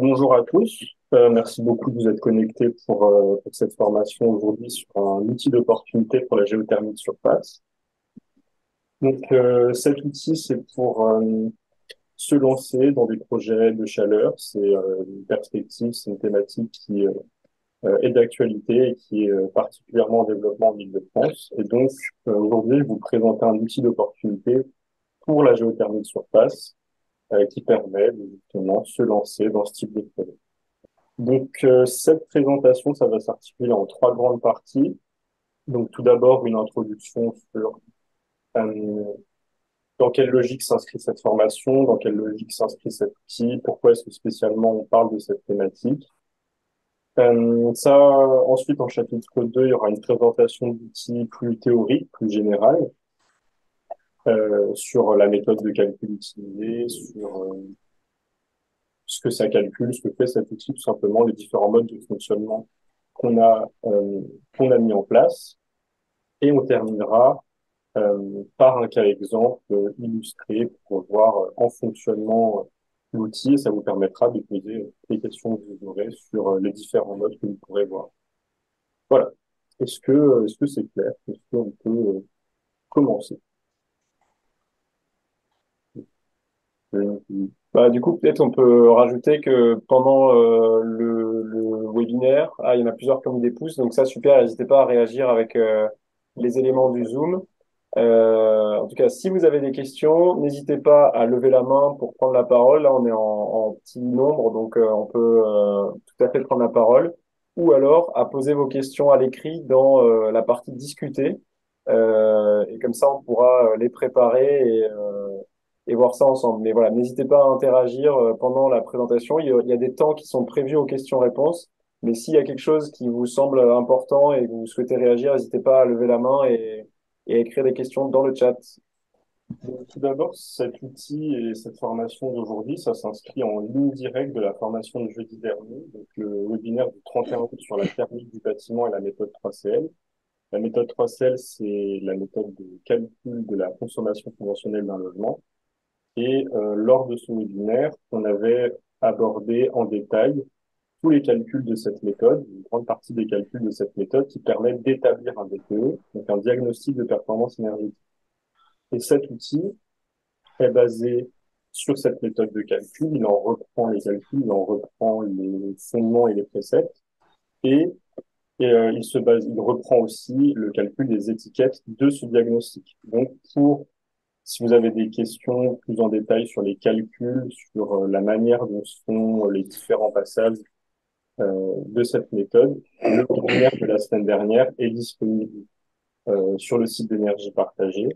Bonjour à tous. Euh, merci beaucoup de vous être connectés pour, euh, pour cette formation aujourd'hui sur un outil d'opportunité pour la géothermie de surface. Donc, euh, cet outil, c'est pour se lancer dans des projets de chaleur. C'est une perspective, c'est une thématique qui est d'actualité et qui est particulièrement en développement en Ile-de-France. Et donc, aujourd'hui, je vous présente un outil d'opportunité pour la géothermie de surface qui permet de justement se lancer dans ce type de projet. Donc, euh, cette présentation, ça va s'articuler en trois grandes parties. Donc, tout d'abord, une introduction sur euh, dans quelle logique s'inscrit cette formation, dans quelle logique s'inscrit cet outil, pourquoi est-ce que spécialement on parle de cette thématique. Euh, ça, ensuite, en chapitre 2, il y aura une présentation d'outils plus théoriques, plus générales, euh, sur la méthode de calcul utilisée, sur euh, ce que ça calcule, ce que fait cet outil, tout simplement, les différents modes de fonctionnement qu'on a, euh, qu'on a mis en place. Et on terminera par un cas exemple illustré pour voir en fonctionnement l'outil et ça vous permettra de poser les questions que vous aurez sur les différents modes que vous pourrez voir. Voilà. Est-ce que, est-ce que c'est clair? Est-ce qu'on peut commencer? Bah, du coup, peut-être on peut rajouter que pendant euh, le, webinaire, ah, il y en a plusieurs qui ont mis des pouces, donc ça, super, n'hésitez pas à réagir avec euh, les éléments du Zoom. Euh, en tout cas, si vous avez des questions, n'hésitez pas à lever la main pour prendre la parole. Là, on est en, petit nombre, donc on peut tout à fait prendre la parole. Ou alors à poser vos questions à l'écrit dans la partie discuter. et comme ça, on pourra les préparer et et voir ça ensemble. Mais voilà, n'hésitez pas à interagir euh, pendant la présentation. Il y a des temps qui sont prévus aux questions-réponses. Mais s'il y a quelque chose qui vous semble important et que vous souhaitez réagir, n'hésitez pas à lever la main et, à écrire des questions dans le chat. Tout d'abord, cet outil et cette formation d'aujourd'hui, ça s'inscrit en ligne directe de la formation de jeudi dernier, donc le webinaire du 31 août sur la thermique du bâtiment et la méthode 3CL. La méthode 3CL, c'est la méthode de calcul de la consommation conventionnelle d'un logement. Et euh, lors de ce webinaire, on avait abordé en détail tous les calculs de cette méthode, une grande partie des calculs de cette méthode qui permettent d'établir un DPE, donc un diagnostic de performance énergétique. Et cet outil est basé sur cette méthode de calcul, il en reprend les calculs, il en reprend les fondements et les préceptes, et, et euh, il se base, il reprend aussi le calcul des étiquettes de ce diagnostic. Donc, pour si vous avez des questions plus en détail sur les calculs, sur euh, la manière dont sont les différents passages euh, de cette méthode, le webinaire de la semaine dernière est disponible euh, sur le site d'énergie partagée.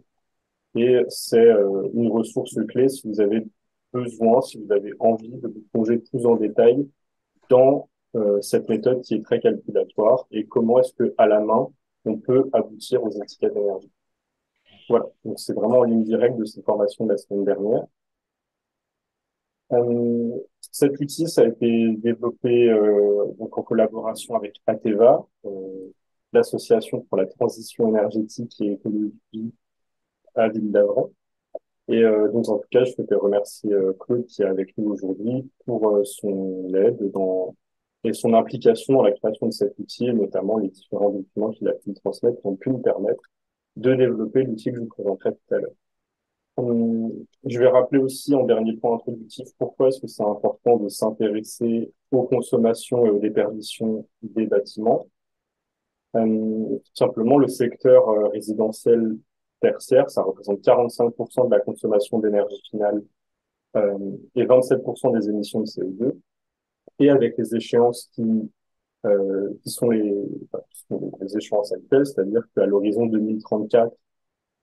Et c'est une ressource clé si vous avez besoin, si vous avez envie de vous plonger plus en détail dans cette méthode qui est très calculatoire et comment est-ce que à la main on peut aboutir aux étiquettes d'énergie. Voilà, donc c'est vraiment en ligne directe de cette formation de la semaine dernière. Euh, cet outil, ça a été développé euh, donc en collaboration avec Ateva, euh, l'association pour la transition énergétique et écologique à Ville d'Avray. Et donc en tout cas, je souhaitais remercier Claude qui est avec nous aujourd'hui pour son aide dans et son implication dans la création de cet outil, et notamment les différents documents qu'il a pu me transmettre qui ont pu nous permettre de développer l'outil que je vous présenterai tout à l'heure. Hum, je vais rappeler aussi en dernier point introductif pourquoi est-ce que c'est important de s'intéresser aux consommations et aux déperditions des bâtiments? Tout simplement, le secteur euh, résidentiel tertiaire, ça représente 45% de la consommation d'énergie finale euh, et 27% des émissions de CO2. Et avec les échéances qui euh, qui sont les, les échéances actuelles, c'est-à-dire qu'à l'horizon 2034,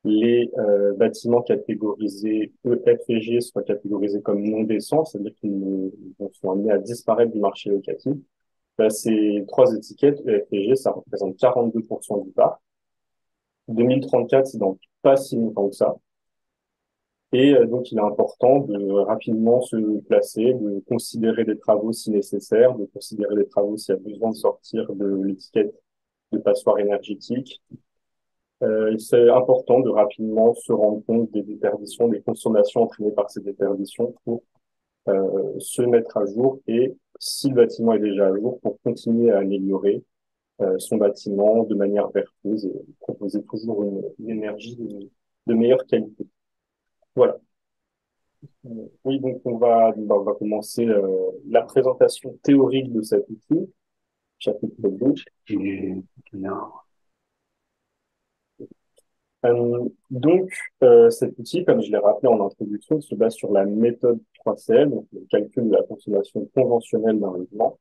les euh, bâtiments catégorisés E, soient catégorisés comme non décents, c'est-à-dire qu'ils sont amenés à disparaître du marché locatif. Bah, ces trois étiquettes, E, ça représente 42% du parc. 2034, c'est donc pas si longtemps que ça. Et euh, donc, il est important de rapidement se placer, de considérer des travaux si nécessaire, de considérer des travaux s'il y a besoin de sortir de l'étiquette de passoire énergétique. Euh, c'est important de rapidement se rendre compte des déperditions, des consommations entraînées par ces déperditions pour euh, se mettre à jour et, si le bâtiment est déjà à jour, pour continuer à améliorer euh, son bâtiment de manière vertueuse et proposer toujours une, énergie de, meilleure qualité. Voilà. Oui, donc on va, va commencer euh, la présentation théorique de cet outil. Chapitre 2. Euh, donc, euh, cet outil, comme je l'ai rappelé en introduction, se base sur la méthode 3CL, donc le calcul de la consommation conventionnelle d'un logement.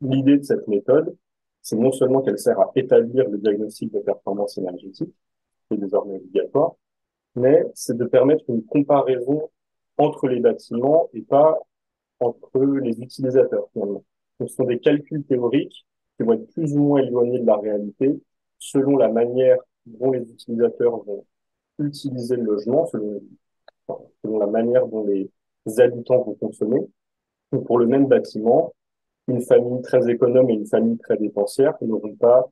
L'idée de cette méthode, c'est non seulement qu'elle sert à établir le diagnostic de performance énergétique, qui est désormais obligatoire, mais c'est de permettre une comparaison entre les bâtiments et pas entre les utilisateurs, finalement. Ce sont des calculs théoriques qui vont être plus ou moins éloignés de la réalité selon la manière dont les utilisateurs vont utiliser le logement, selon, la manière dont les habitants vont consommer. Donc, pour le même bâtiment, une famille très économe et une famille très dépensière n'auront pas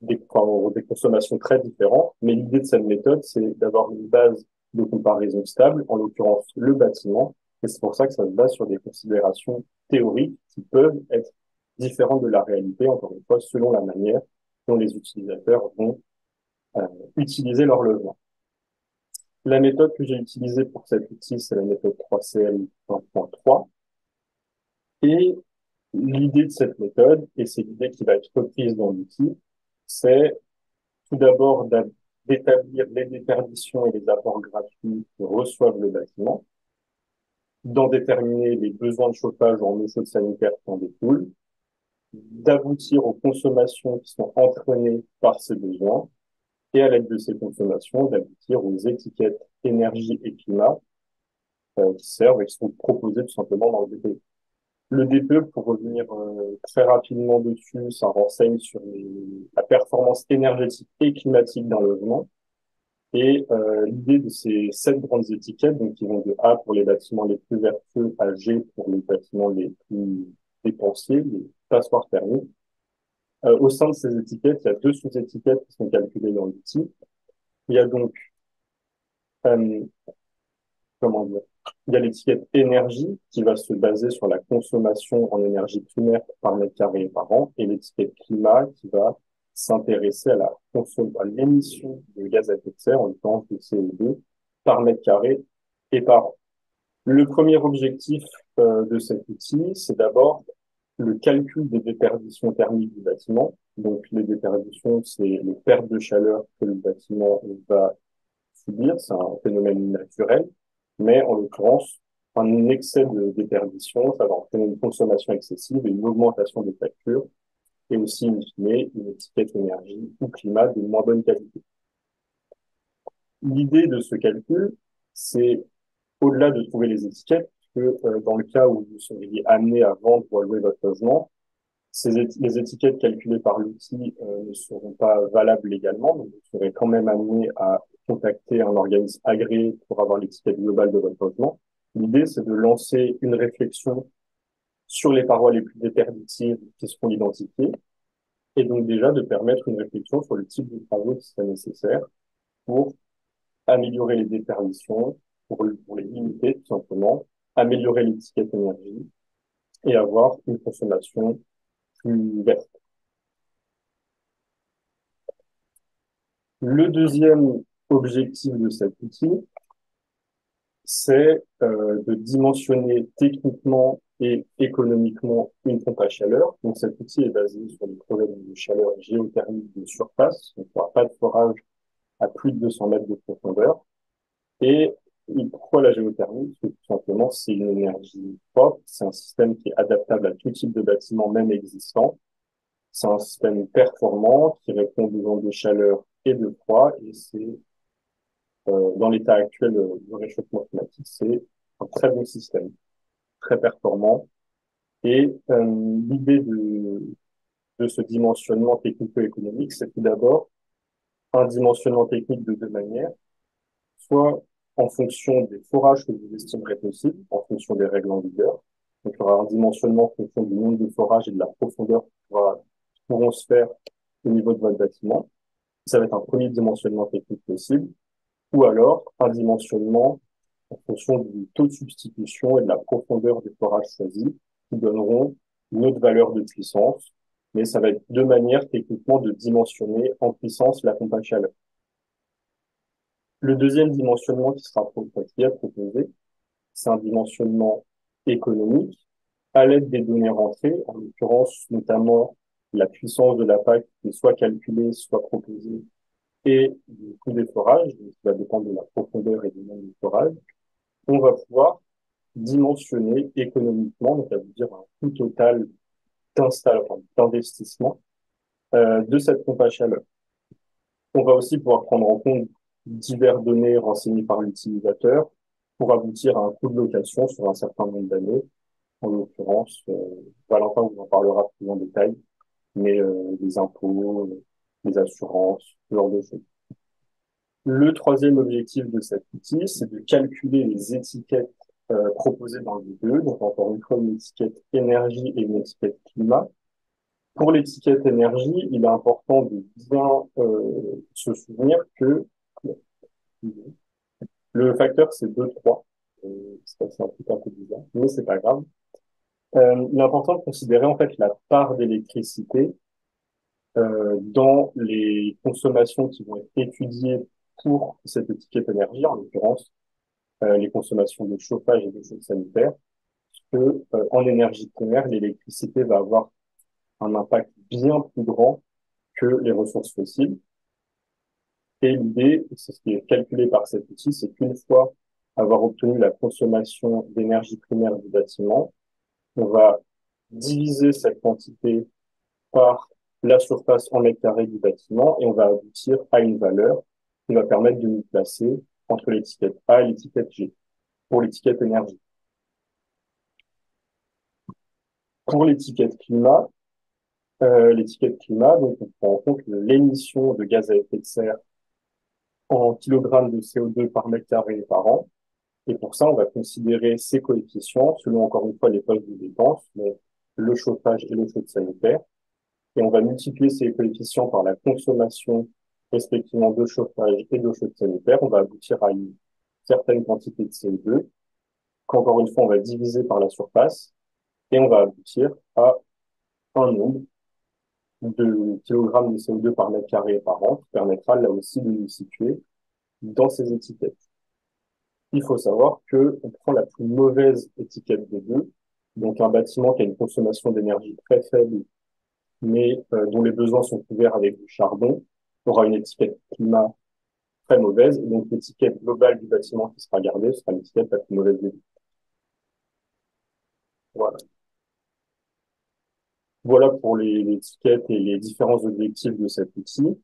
des, consommations très différentes. Mais l'idée de cette méthode, c'est d'avoir une base de comparaison stable, en l'occurrence le bâtiment. Et c'est pour ça que ça se base sur des considérations théoriques qui peuvent être différentes de la réalité, encore une fois, selon la manière dont les utilisateurs vont euh, utiliser leur logement. La méthode que j'ai utilisée pour cet outil, c'est la méthode 3CL 1.3. Et l'idée de cette méthode, et c'est l'idée qui va être reprise dans l'outil, c'est tout d'abord d'établir les déperditions et les apports gratuits que reçoivent le bâtiment, d'en déterminer les besoins de chauffage en eau chaude sanitaire qui en découlent, d'aboutir aux consommations qui sont entraînées par ces besoins et à l'aide de ces consommations d'aboutir aux étiquettes énergie et climat euh, qui servent et qui sont proposées tout simplement dans le DPE. Le DPE, pour revenir euh, très rapidement dessus, ça renseigne sur les, la performance énergétique et climatique d'un logement. Et euh, l'idée de ces sept grandes étiquettes, donc qui vont de A pour les bâtiments les plus vertueux à G pour les bâtiments les plus dépensiers, les passoires thermiques. Euh, au sein de ces étiquettes, il y a deux sous-étiquettes qui sont calculées dans l'outil. Il y a donc, euh, comment dire, il y a l'étiquette énergie qui va se baser sur la consommation en énergie primaire par mètre carré par an et l'étiquette climat qui va s'intéresser à la à l'émission de gaz à effet de serre, en l'occurrence de CO2, par mètre carré et par an. Le premier objectif euh, de cet outil, c'est d'abord le calcul des déperditions thermiques du bâtiment. Donc, les déperditions, c'est les pertes de chaleur que le bâtiment va subir. C'est un phénomène naturel. Mais en l'occurrence, un excès de déperdition, ça va entraîner une consommation excessive et une augmentation des factures et aussi, une étiquette énergie ou climat de moins bonne qualité. L'idée de ce calcul, c'est au-delà de trouver les étiquettes, que euh, dans le cas où vous seriez amené à vendre ou à louer votre logement, ces les étiquettes calculées par l'outil euh, ne seront pas valables légalement, donc vous serez quand même amené à contacter un organisme agréé pour avoir l'étiquette globale de votre logement. L'idée, c'est de lancer une réflexion sur les parois les plus déperditives qui seront identifiées, et donc déjà de permettre une réflexion sur le type de travaux qui serait nécessaire pour améliorer les déperditions, pour, pour les limiter tout simplement, améliorer l'étiquette énergie et avoir une consommation verte. Le deuxième objectif de cet outil, c'est euh, de dimensionner techniquement et économiquement une pompe à chaleur. Donc cet outil est basé sur des problèmes de chaleur géothermique de surface. Aura pas de forage à plus de 200 mètres de profondeur. Pourquoi la géothermie? Tout simplement, c'est une énergie propre, c'est un système qui est adaptable à tout type de bâtiment, même existant. C'est un système performant qui répond aux besoins de chaleur et de froid, et c'est euh, dans l'état actuel du réchauffement climatique, c'est un très bon système, très performant. Et euh, l'idée de, de ce dimensionnement technico-économique, c'est tout d'abord un dimensionnement technique de deux manières, soit en fonction des forages que vous estimerez possibles, en fonction des règles en vigueur. Donc, il y aura un dimensionnement en fonction du nombre de forages et de la profondeur qui, pourront se faire au niveau de votre bâtiment. Ça va être un premier dimensionnement technique possible. Ou alors, un dimensionnement en fonction du taux de substitution et de la profondeur des forages choisis, qui donneront une autre valeur de puissance, mais ça va être deux manières techniquement de dimensionner en puissance la pompe à chaleur. Le deuxième dimensionnement qui sera proposé, c'est un dimensionnement économique à l'aide des données rentrées, en l'occurrence notamment la puissance de la PAC qui est soit calculée, soit proposée, et le coût des forages, qui va dépendre de la profondeur et du nombre de forages, on va pouvoir dimensionner économiquement, donc à dire un coût total d'investissement euh, de cette pompe à chaleur. On va aussi pouvoir prendre en compte diverses données renseignées par l'utilisateur pour aboutir à un coût de location sur un certain nombre d'années. En l'occurrence, euh, Valentin vous en parlera plus en détail, mais euh, les impôts, les assurances, ce genre de choses. Le troisième objectif de cet outil, c'est de calculer les étiquettes euh, proposées dans le vidéo. Donc encore une fois, une étiquette énergie et une étiquette climat. Pour l'étiquette énergie, il est important de bien euh, se souvenir que le facteur, c'est 2, 3. Euh, c'est un truc un peu bizarre, mais c'est pas grave. Euh, de considérer en fait la part d'électricité euh, dans les consommations qui vont être étudiées pour cette étiquette énergie, en l'occurrence euh, les consommations de chauffage et de chauffage sanitaire, que en énergie primaire, l'électricité va avoir un impact bien plus grand que les ressources fossiles. Et l'idée, c'est ce qui est calculé par cet outil, c'est qu'une fois avoir obtenu la consommation d'énergie primaire du bâtiment, on va diviser cette quantité par la surface en mètres carrés du bâtiment et on va aboutir à une valeur qui va permettre de nous placer entre l'étiquette A et l'étiquette G pour l'étiquette énergie. Pour l'étiquette climat, euh, l'étiquette climat, donc on prend en compte l'émission de gaz à effet de serre en kilogrammes de CO2 par mètre carré par an. Et pour ça, on va considérer ces coefficients selon encore une fois les postes de dépense, donc le chauffage et le chauffage sanitaire. Et on va multiplier ces coefficients par la consommation respectivement de chauffage et de chauffage sanitaire, on va aboutir à une certaine quantité de CO2, qu'encore une fois, on va diviser par la surface, et on va aboutir à un nombre de kilogrammes de CO2 par mètre carré par an, qui permettra là aussi de nous situer dans ces étiquettes. Il faut savoir que on prend la plus mauvaise étiquette des deux, donc un bâtiment qui a une consommation d'énergie très faible, mais euh, dont les besoins sont couverts avec du charbon, aura une étiquette climat très mauvaise, et donc l'étiquette globale du bâtiment qui sera gardée sera l'étiquette la plus mauvaise des deux. Voilà. Voilà pour les, étiquettes et les différents objectifs de cet outil.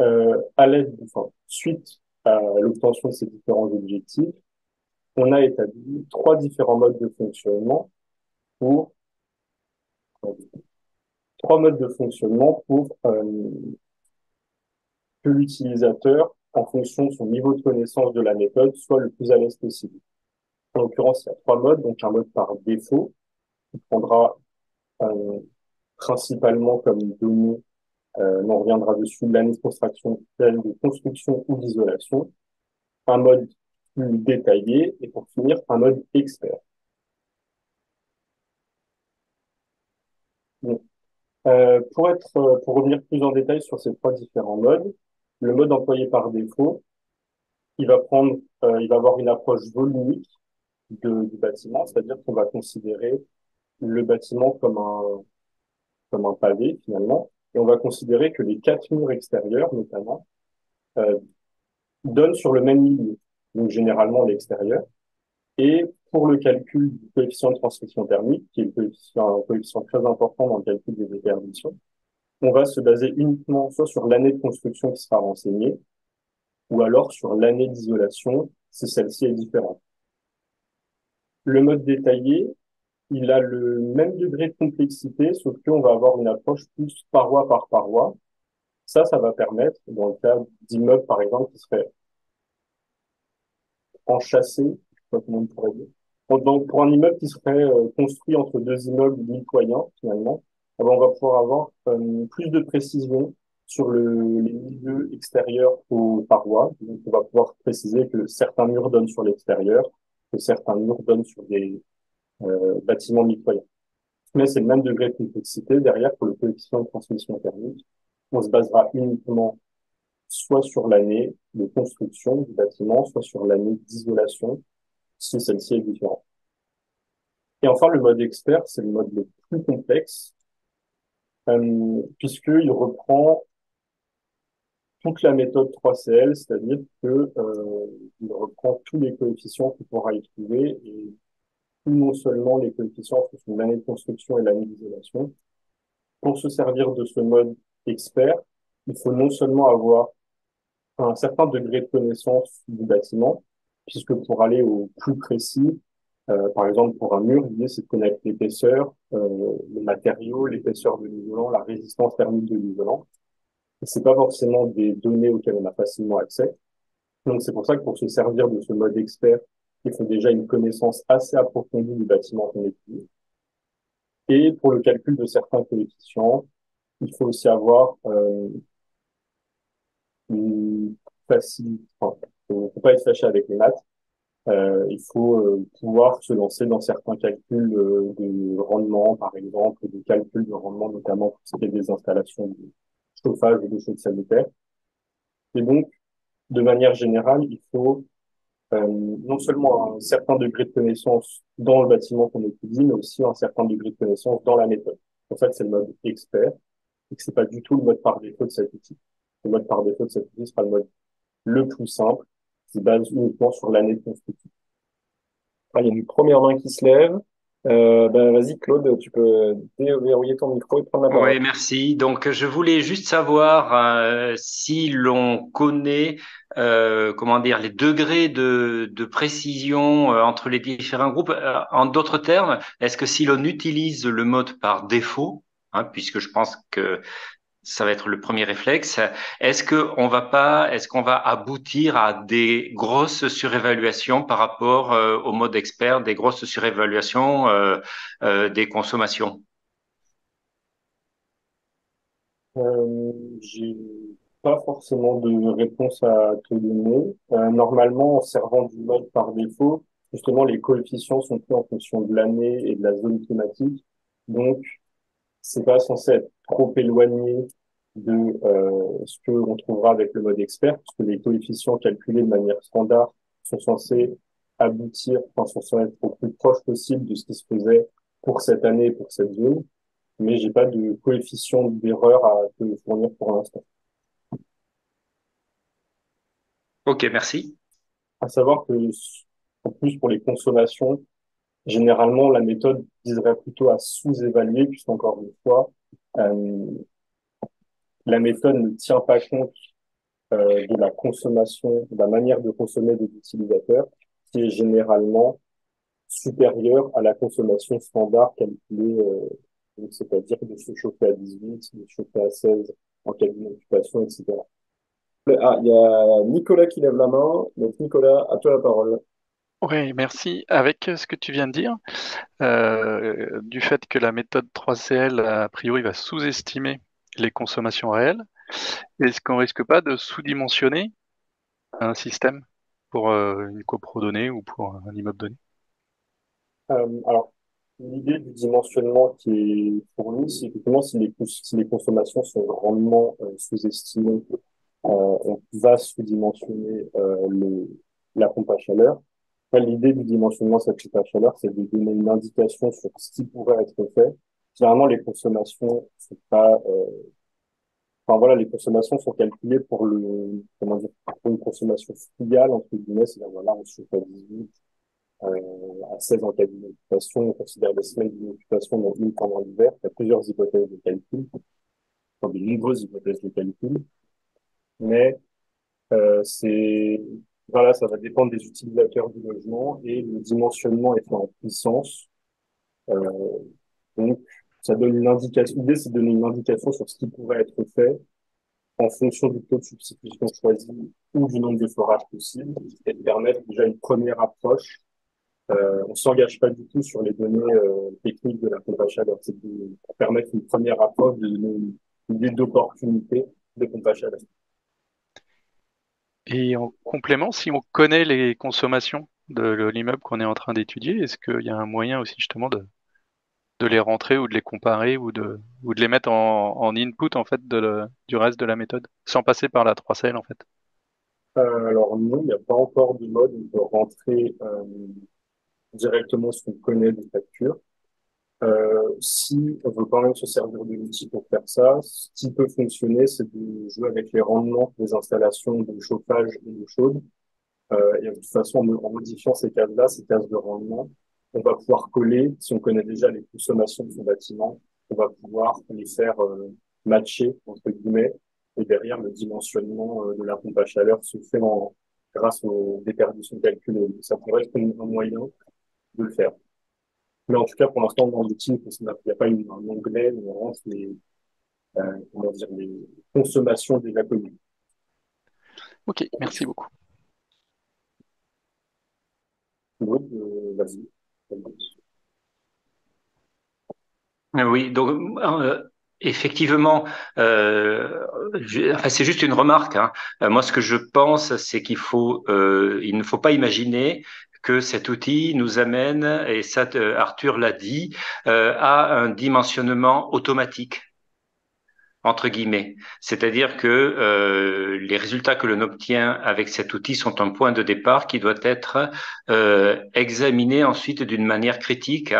Euh, à l'aide, enfin, suite à l'obtention de ces différents objectifs, on a établi trois différents modes de fonctionnement pour trois modes de fonctionnement pour euh, que l'utilisateur, en fonction de son niveau de connaissance de la méthode, soit le plus à l'aise possible. En l'occurrence, il y a trois modes. Donc, un mode par défaut, qui prendra principalement comme données, euh, on reviendra dessus, l'année de construction, construction ou d'isolation. Un mode plus détaillé et pour finir, un mode expert. Euh, pour euh, revenir plus en détail sur ces trois différents modes, le mode employé par défaut, il va prendre, euh, avoir une approche volumique du bâtiment, c'est-à-dire qu'on va considérer le bâtiment comme un, comme un pavé finalement, et on va considérer que les quatre murs extérieurs, notamment, euh, donnent sur le même milieu, donc généralement l'extérieur. Et pour le calcul du coefficient de transmission thermique, qui est un coefficient très important dans le calcul des déperditions, on va se baser uniquement soit sur l'année de construction qui sera renseignée, ou alors sur l'année d'isolation si celle-ci est différente. Le mode détaillé, il a le même degré de complexité, sauf qu'on va avoir une approche plus paroi par paroi. Ça, ça va permettre, dans le cas d'immeubles, par exemple, qui seraient enchâssés, je on pourrait dire. Donc, pour un immeuble qui serait euh, construit entre deux immeubles mitoyens, finalement, eh ben, on va pouvoir avoir euh, plus de précision sur le, les milieux extérieurs aux parois. On va pouvoir préciser que certains murs donnent sur l'extérieur, que certains murs donnent sur des euh, bâtiments. Mais c'est le même degré de complexité derrière pour le coefficient de transmission thermique. On se basera uniquement soit sur l'année de construction du bâtiment, soit sur l'année d'isolation, si celle-ci est différente. Et enfin, le mode expert, c'est le mode le plus complexe, euh, puisqu'il reprend toute la méthode 3CL, c'est-à-dire que euh, reprend tous les coefficients qu'on pourra y trouver, et non seulement les coefficients sur l'année de construction et l'année d'isolation. Pour se servir de ce mode expert, il faut non seulement avoir un certain degré de connaissance du bâtiment, puisque pour aller au plus précis, euh, par exemple pour un mur, l'idée c'est de connaître l'épaisseur, euh, le matériau, l'épaisseur de l'isolant, la résistance thermique de l'isolant. C'est pas forcément des données auxquelles on a facilement accès. Donc c'est pour ça que pour se servir de ce mode expert, il faut déjà une connaissance assez approfondie du bâtiment qu'on étudie. Et pour le calcul de certains coefficients, il faut aussi avoir euh, une facilité. Enfin, faut, faut pas être fâché avec les maths. Euh, il faut euh, pouvoir se lancer dans certains calculs de rendement, par exemple, des calculs de rendement, notamment pour ce qui est des installations de chauffage ou de chaude sanitaire. Et donc, de manière générale, il faut non seulement un certain degré de connaissance dans le bâtiment qu'on étudie, mais aussi un certain degré de connaissance dans la méthode. En fait, c'est le mode expert et que c'est pas du tout le mode par défaut de cet outil. Le mode par défaut de cet outil sera le mode le plus simple, qui base uniquement sur l'année de construction. Il y a une première main qui se lève. Euh, ben, vas-y, Claude, tu peux déverrouiller ton micro et prendre la parole. Oui, merci. Donc, je voulais juste savoir euh, si l'on connaît, euh, comment dire, les degrés de, de précision euh, entre les différents groupes. Euh, en d'autres termes, est-ce que si l'on utilise le mode par défaut, hein, puisque je pense que ça va être le premier réflexe. Est-ce que on va pas, est-ce qu'on va aboutir à des grosses surévaluations par rapport euh, au mode expert, des grosses surévaluations euh, euh, des consommations? J'ai pas forcément de réponse à te donner. Normalement, en servant du mode par défaut, justement, les coefficients sont pris en fonction de l'année et de la zone climatique. Donc, c'est pas censé être trop éloigné de euh, ce qu'on trouvera avec le mode expert, puisque les coefficients calculés de manière standard sont censés aboutir, enfin, sont censés être au plus proche possible de ce qui se faisait pour cette année et pour cette zone, mais j'ai pas de coefficient d'erreur à te fournir pour l'instant. Ok, merci. À savoir que, en plus, pour les consommations, généralement, la méthode viserait plutôt à sous-évaluer, puisqu'encore une fois, la méthode ne tient pas compte euh, de la consommation, de la manière de consommer des utilisateurs, qui est généralement supérieure à la consommation standard calculée, euh, c'est-à-dire de se chauffer à 18, de se chauffer à 16 en cabine d'occupation, etc. Ah, il y a Nicolas qui lève la main. Donc, Nicolas, à toi la parole. Oui, merci. Avec ce que tu viens de dire, euh, du fait que la méthode 3CL, a priori, va sous-estimer les consommations réelles, est-ce qu'on risque pas de sous-dimensionner un système pour euh, une copro donnée ou pour un immeuble donné? Euh, alors, l'idée du dimensionnement qui est fourni, c'est effectivement si les, consommations sont grandement euh, sous-estimées, euh, on va sous-dimensionner euh, la pompe à chaleur. L'idée du dimensionnement pompe à chaleur, c'est de donner une indication sur ce qui pourrait être fait. Généralement, les consommations sont pas, euh, enfin voilà, les consommations sont calculées pour le, comment dire, pour une consommation frugale entre guillemets, c'est-à-dire voilà, on se chauffe à 18, euh, à 16 en cas d'inoccupation, on considère des semaines d'inoccupation, dont une pendant l'hiver. Il y a plusieurs hypothèses de calcul, enfin, de nombreuses hypothèses de calcul, mais euh, c'est voilà, ça va dépendre des utilisateurs du logement et le dimensionnement est fait en puissance. Euh, donc, ça donne une indication. L'idée, c'est de donner une indication sur ce qui pourrait être fait en fonction du taux de substitution choisi ou du nombre de forages possible et de permettre déjà une première approche. Euh, on s'engage pas du tout sur les données euh, techniques de la pompe à chaleur. C'est de permettre une première approche, de donner une idée d'opportunité de pompe à chaleur. Et en complément, si on connaît les consommations de l'immeuble qu'on est en train d'étudier, est-ce qu'il y a un moyen aussi justement de, de les rentrer ou de les comparer ou de, ou de les mettre en, input en fait de du reste de la méthode, sans passer par la 3CL en fait? Euh, alors non, il n'y a pas encore de mode peut rentrer euh, directement ce qu'on connaît des factures. Euh, si on veut quand même se servir de l'outil pour faire ça, ce qui peut fonctionner, c'est de jouer avec les rendements des installations de chauffage et d'eau chaude. Euh, et de toute façon, en, modifiant ces cases-là, ces cases de rendement, on va pouvoir coller, si on connaît déjà les consommations de son bâtiment, on va pouvoir les faire euh, matcher, entre guillemets, et derrière, le dimensionnement de la pompe à chaleur se fait en, grâce aux déperditions calculées. Ça pourrait être un moyen de le faire. Mais en tout cas, pour l'instant, dans l'outil, il n'y a pas une, un onglet où on rentre les, euh, comment dire, les consommations déjà connues. Ok, merci beaucoup. Euh, vas-y. Oui, donc euh, effectivement, euh, enfin, c'est juste une remarque. Hein. Euh, moi, ce que je pense, c'est qu'il faut, euh, il ne faut pas imaginer que cet outil nous amène, et ça, euh, Arthur l'a dit, euh, à un dimensionnement automatique entre guillemets. C'est-à-dire que euh, les résultats que l'on obtient avec cet outil sont un point de départ qui doit être examiné ensuite d'une manière critique.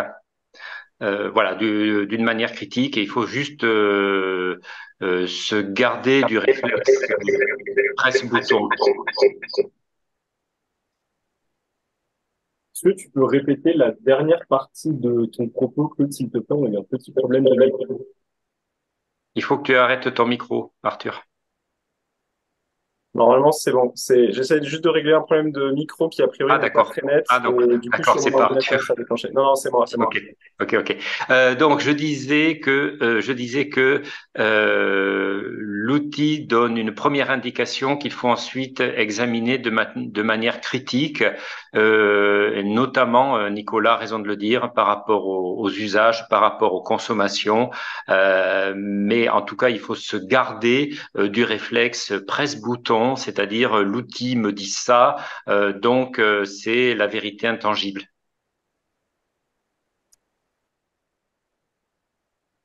Voilà, d'une manière critique, et il faut juste se garder du réflexe presse bouton. Est-ce que tu peux répéter la dernière partie de ton propos, Claude, s'il te plaît? On a eu un petit problème de micro. Il faut que tu arrêtes ton micro, Arthur. Normalement, c'est bon. C'est, j'essaie juste de régler un problème de micro qui a priori Ah, n'est pas d'accord. très net. Ah, donc, Et du coup, d'accord, c'est pas Arthur. ça a déclenché. Non, non, c'est moi, c'est moi. Ok, ok, ok. Euh, donc je disais que euh, je disais que euh, l'outil donne une première indication qu'il faut ensuite examiner de, ma- de manière critique, et notamment euh, Nicolas a raison de le dire par rapport aux, usages, par rapport aux consommations. Euh, mais en tout cas, il faut se garder euh, du réflexe presse-bouton, c'est-à-dire euh, l'outil me dit ça, euh, donc euh, c'est la vérité intangible.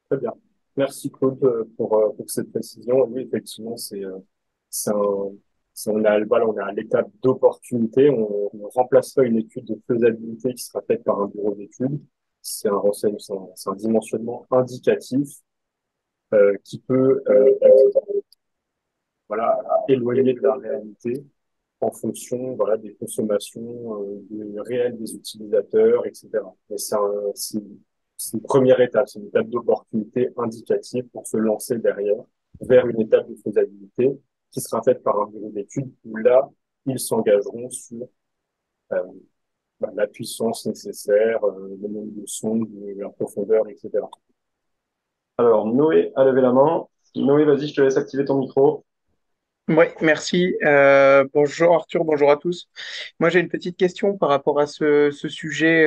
Très bien. Merci, Claude, euh, pour, euh, pour cette précision. Oui, effectivement, c'est, euh, un, on a, voilà, on à l'étape d'opportunité. On, on remplace pas une étude de faisabilité qui sera faite par un bureau d'études. C'est un renseignement, un, un dimensionnement indicatif, euh, qui peut, euh, être, voilà, éloigné de la réalité en fonction, voilà, des consommations, euh, réelles des utilisateurs, etc. C'est une première étape, c'est une étape d'opportunité indicative pour se lancer derrière vers une étape de faisabilité qui sera faite par un bureau d'études où là, ils s'engageront sur euh, bah, la puissance nécessaire, euh, le nombre de sondes, la profondeur, etc. Alors, Noé a levé la main. Noé, vas-y, je te laisse activer ton micro. Oui, merci. Euh, bonjour Arthur, bonjour à tous. Moi, j'ai une petite question par rapport à ce, sujet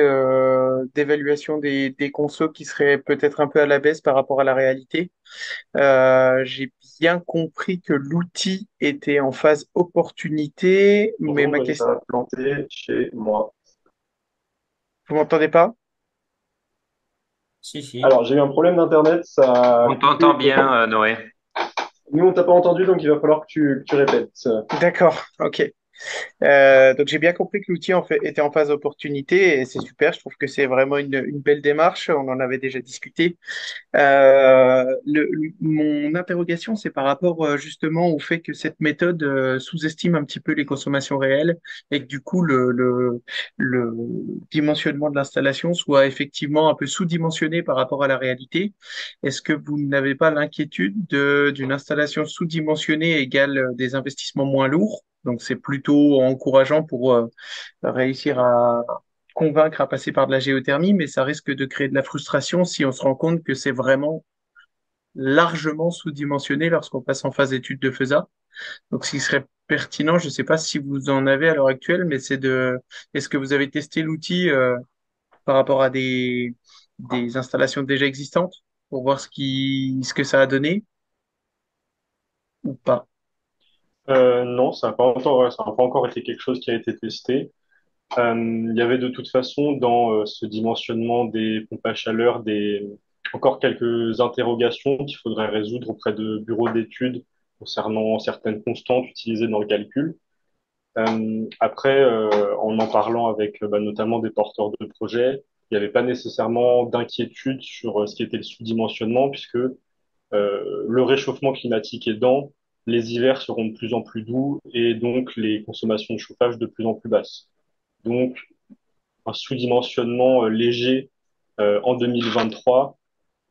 d'évaluation des, des consos qui serait peut-être un peu à la baisse par rapport à la réalité. J'ai bien compris que l'outil était en phase opportunité, mais ma question... planté chez moi. Vous m'entendez pas? Si, si. Alors, j'ai eu un problème d'internet, ça On t'entend bien, euh, Noé. Nous, on t'a pas entendu, donc il va falloir que tu, que tu répètes. D'accord, ok. Euh, donc j'ai bien compris que l'outil était en phase opportunité et c'est super. Je trouve que c'est vraiment une, belle démarche. On en avait déjà discuté. Euh, mon interrogation, c'est par rapport euh, justement au fait que cette méthode sous-estime un petit peu les consommations réelles et que du coup le, dimensionnement de l'installation soit effectivement un peu sous-dimensionné par rapport à la réalité. Est-ce que vous n'avez pas l'inquiétude de, d'une installation sous-dimensionnée égale des investissements moins lourds? Donc c'est plutôt encourageant pour euh, réussir à convaincre à passer par de la géothermie, mais ça risque de créer de la frustration si on se rend compte que c'est vraiment largement sous-dimensionné lorsqu'on passe en phase d'étude de FESA. Donc, ce qui serait pertinent, je ne sais pas si vous en avez à l'heure actuelle, mais c'est de, est-ce que vous avez testé l'outil euh, par rapport à des, des installations déjà existantes pour voir ce qui, ce que ça a donné? ou pas? Euh, non, ça n'a pas encore, été quelque chose qui a été testé. Euh, il y avait de toute façon dans euh, ce dimensionnement des pompes à chaleur des, encore quelques interrogations qu'il faudrait résoudre auprès de bureaux d'études concernant certaines constantes utilisées dans le calcul. Euh, après, en en parlant avec bah, notamment des porteurs de projets, il n'y avait pas nécessairement d'inquiétude sur ce qui était le sous-dimensionnement, puisque le réchauffement climatique aidant, les hivers seront de plus en plus doux et donc les consommations de chauffage de plus en plus basses. Donc, un sous-dimensionnement euh, léger euh, en 2023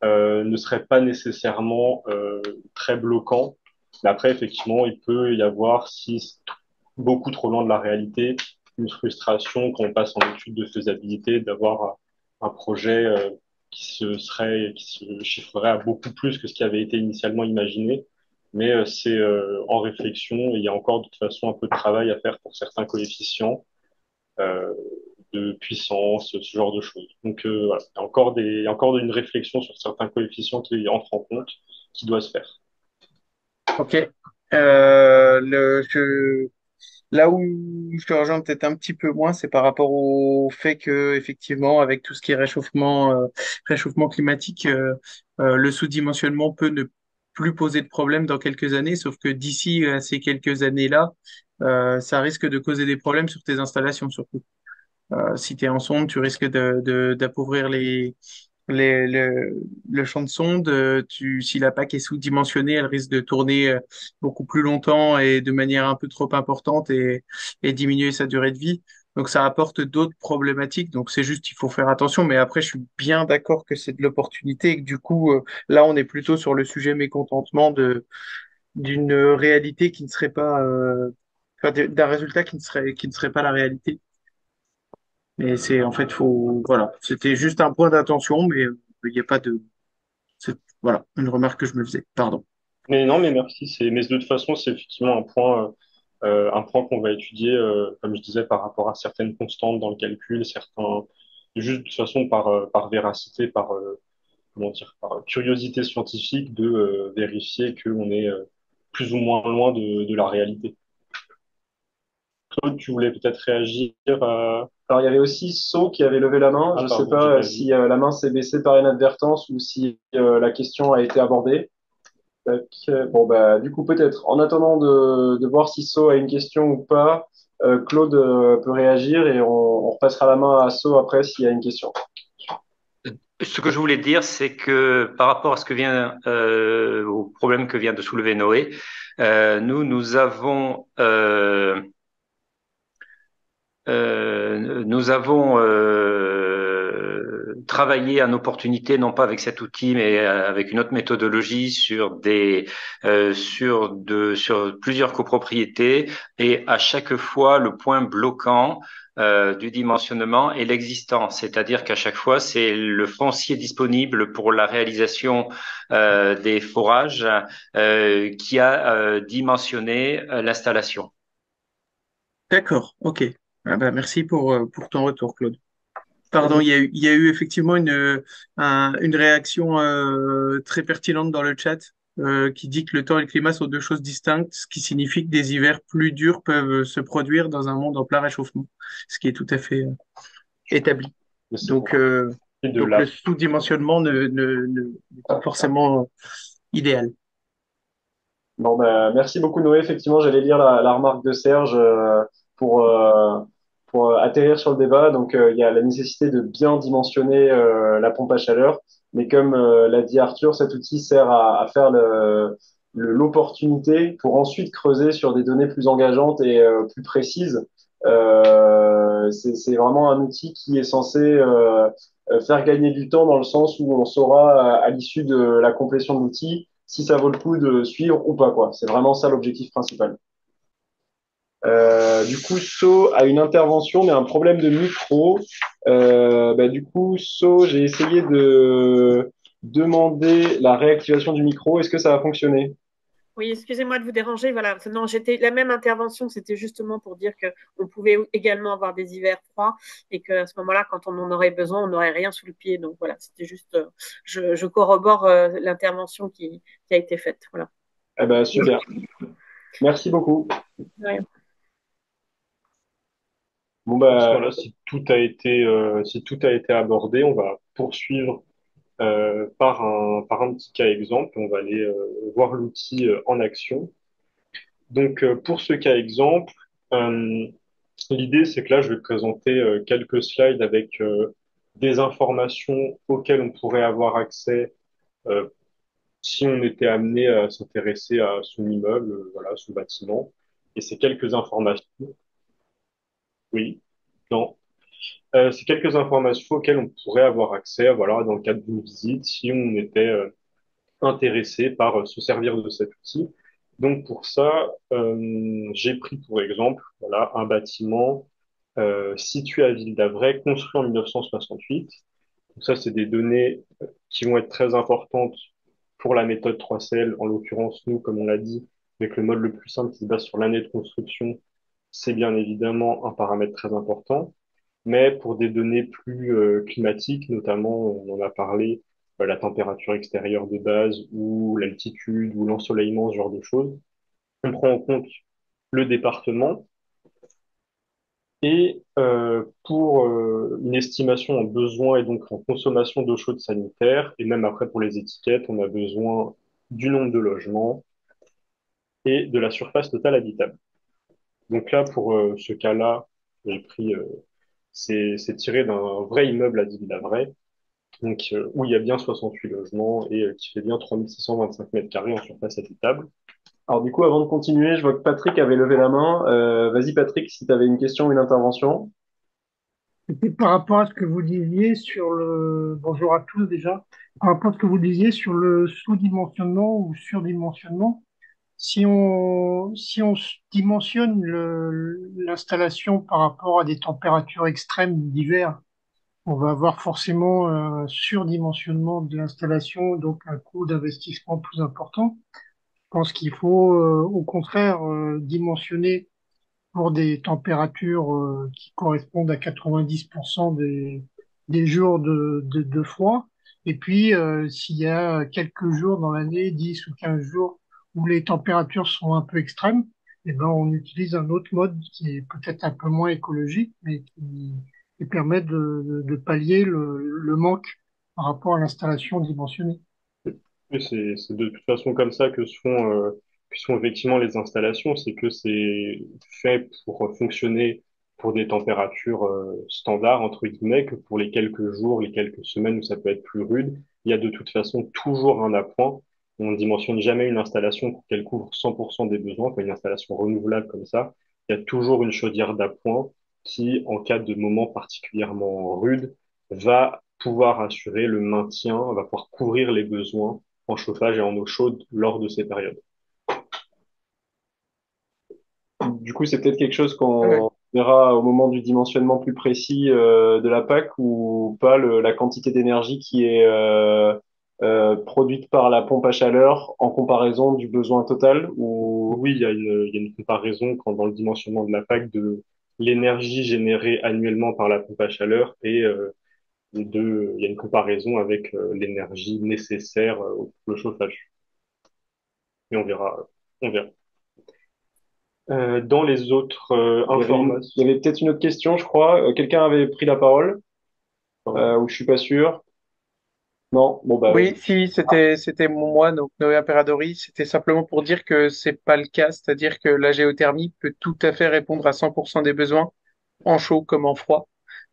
euh, ne serait pas nécessairement euh, très bloquant. Mais après, effectivement, il peut y avoir, si beaucoup trop loin de la réalité, une frustration quand on passe en étude de faisabilité d'avoir un projet euh, qui se serait, qui se chiffrerait à beaucoup plus que ce qui avait été initialement imaginé. Mais euh, c'est euh, en réflexion il y a encore de toute façon un peu de travail à faire pour certains coefficients euh, de puissance, ce genre de choses. Donc voilà, il y a encore des, encore une réflexion sur certains coefficients qui entrent en compte, qui doit se faire. Ok. Là où je te rejoins peut-être un petit peu moins, c'est par rapport au fait que, effectivement, avec tout ce qui est réchauffement, réchauffement climatique, le sous-dimensionnement peut ne plus poser de problème dans quelques années, sauf que d'ici à ces quelques années-là, euh, ça risque de causer des problèmes sur tes installations, surtout. Euh, si tu es en sonde, tu risques de, de- d'appauvrir les, les, le, le champ de sonde. Euh, Tu, si la PAC est sous-dimensionnée, elle risque de tourner euh, beaucoup plus longtemps et de manière un peu trop importante et, et diminuer sa durée de vie. Donc ça apporte d'autres problématiques. Donc c'est juste, il faut faire attention. Mais après, je suis bien d'accord que c'est de l'opportunité et que du coup, euh, là, on est plutôt sur le sujet mécontentement de d'une réalité qui ne serait pas, euh, d'un résultat qui ne serait qui ne serait pas la réalité. Mais c'est en fait faut voilà, c'était juste un point d'attention, mais euh, il n'y a pas de voilà une remarque que je me faisais. Pardon. Mais non, mais merci. Mais de toute façon, c'est effectivement un point, un point qu'on va étudier, euh, comme je disais, par rapport à certaines constantes dans le calcul, certains, juste de toute façon par, euh, par véracité, par, euh, comment dire, par curiosité scientifique de euh, vérifier qu'on est euh, plus ou moins loin de, de la réalité. Claude, tu voulais peut-être réagir à... Alors, il y avait aussi So qui avait levé la main. Ah, Je sais pardon, j'ai pas euh, si euh, la main s'est baissée par inadvertance ou si euh, la question a été abordée. Bon, bah, du coup, peut-être. En attendant de, voir si So a une question ou pas, euh, Claude euh, peut réagir et on, repassera la main à So après s'il y a une question. Ce que je voulais dire, c'est que par rapport à ce que vient, euh, au problème que vient de soulever Noé, nous, nous avons, nous avons travaillé en opportunité, non pas avec cet outil, mais euh, avec une autre méthodologie euh, sur plusieurs copropriétés, et à chaque fois, le point bloquant euh, du dimensionnement est l'existant, c'est-à-dire qu'à chaque fois, c'est le foncier disponible pour la réalisation des forages qui a dimensionné l'installation. D'accord. Ok. Ah bah, merci pour ton retour, Claude. Pardon, il y a eu, il y a eu effectivement une, un- une réaction euh, très pertinente dans le chat euh, qui dit que le temps et le climat sont deux choses distinctes, ce qui signifie que des hivers plus durs peuvent se produire dans un monde en plein réchauffement, ce qui est tout à fait euh, établi. Donc, donc le sous-dimensionnement ne, ne, ne- n'est pas forcément idéal. Bon, bah, merci beaucoup, Noé. Effectivement, j'allais lire la, la remarque de Serge pour, pour euh, atterrir sur le débat. Donc, euh, il y a la nécessité de bien dimensionner euh, la pompe à chaleur. Mais comme l'a dit Arthur, cet outil sert à, faire le, l'opportunité pour ensuite creuser sur des données plus engageantes et plus précises. C'est, vraiment un outil qui est censé faire gagner du temps dans le sens où on saura à, à l'issue de la complétion de l'outil si ça vaut le coup de suivre ou pas. C'est vraiment ça l'objectif principal. Euh, du coup, So a une intervention, mais un problème de micro. Euh, bah, du coup, So, j'ai essayé de demander la réactivation du micro. Est-ce que ça a fonctionné? Oui, excusez-moi de vous déranger. Voilà, non, j'étais la même intervention, c'était justement pour dire que on pouvait également avoir des hivers froids et qu'à ce moment-là, quand on en aurait besoin, on n'aurait rien sous le pied. Donc voilà, c'était juste, euh, je, je corrobore euh, l'intervention qui, qui a été faite. Voilà. Eh ben, super. Merci beaucoup. Ouais. Bon, bah, si tout a été, euh, si tout a été abordé, on va poursuivre euh, par un, par un petit cas exemple. On va aller euh, voir l'outil en action. Donc, pour ce cas exemple, l'idée, c'est que là, je vais présenter quelques slides avec des informations auxquelles on pourrait avoir accès si on était amené à s'intéresser à son immeuble, voilà, son bâtiment. Et ces quelques informations, oui, non, Euh, c'est quelques informations auxquelles on pourrait avoir accès, voilà, dans le cadre d'une visite, si on était euh, intéressé par euh, se servir de cet outil. Donc pour ça, j'ai pris pour exemple, voilà, un bâtiment situé à Ville d'Avray, construit en 1968. Donc ça, c'est des données qui vont être très importantes pour la méthode 3CL. En l'occurrence, nous, comme on l'a dit, avec le mode le plus simple qui se base sur l'année de construction, c'est bien évidemment un paramètre très important. Mais pour des données plus euh, climatiques, notamment, on en a parlé, euh, la température extérieure de base ou l'altitude ou l'ensoleillement, ce genre de choses, on prend en compte le département. Et euh, pour euh, une estimation en besoin et donc en consommation d'eau chaude sanitaire, et même après pour les étiquettes, on a besoin du nombre de logements et de la surface totale habitable. Donc là, pour euh, ce cas-là, j'ai pris, euh, c'est tiré d'un vrai immeuble à Ville-d'Avray, donc euh, où il y a bien 68 logements et euh, qui fait bien 3625 mètres carrés en surface habitable. alors du coup, avant de continuer, je vois que Patrick avait levé la main. Euh, vas-y, Patrick, si tu avais une question ou une intervention. C'était par rapport à ce que vous disiez sur le... Bonjour à tous déjà. Par rapport à ce que vous disiez sur le sous-dimensionnement ou surdimensionnement, si on, si on dimensionne l'installation par rapport à des températures extrêmes d'hiver, on va avoir forcément un surdimensionnement de l'installation, donc un coût d'investissement plus important. Je pense qu'il faut euh, au contraire euh, dimensionner pour des températures euh, qui correspondent à 90% des, des jours de, de, de froid. Et puis, euh, s'il y a quelques jours dans l'année, 10 ou 15 jours, où les températures sont un peu extrêmes, eh ben, on utilise un autre mode qui est peut-être un peu moins écologique, mais qui, permet de, pallier le, manque par rapport à l'installation dimensionnée. C'est de toute façon comme ça que se font, euh, effectivement les installations, c'est que c'est fait pour fonctionner pour des températures euh, standards, entre guillemets, que pour les quelques jours, les quelques semaines où ça peut être plus rude, il y a de toute façon toujours un appoint. On ne dimensionne jamais une installation pour qu'elle couvre 100% des besoins, enfin une installation renouvelable comme ça. Il y a toujours une chaudière d'appoint qui, en cas de moment particulièrement rude, va pouvoir assurer le maintien, va pouvoir couvrir les besoins en chauffage et en eau chaude lors de ces périodes. Du coup, c'est peut-être quelque chose Ouais. qu'on verra au moment du dimensionnement plus précis euh, de la PAC ou pas, le- la quantité d'énergie qui est euh, euh, produite par la pompe à chaleur en comparaison du besoin total ou? Oui, il y a une, il y a une comparaison quand, dans le dimensionnement de la PAC de l'énergie générée annuellement par la pompe à chaleur et euh, de, il y a une comparaison avec euh, l'énergie nécessaire pour le chauffage. Et on verra, on verra. Dans les autres euh, il y avait, informations, peut-être une autre question, je crois. Quelqu'un avait pris la parole? Ou je suis pas sûr. Non, bon bah Oui, si, c'était c'était moi, donc Noé Imperadori. C'était simplement pour dire que c'est pas le cas, c'est-à-dire que la géothermie peut tout à fait répondre à 100% des besoins, en chaud comme en froid,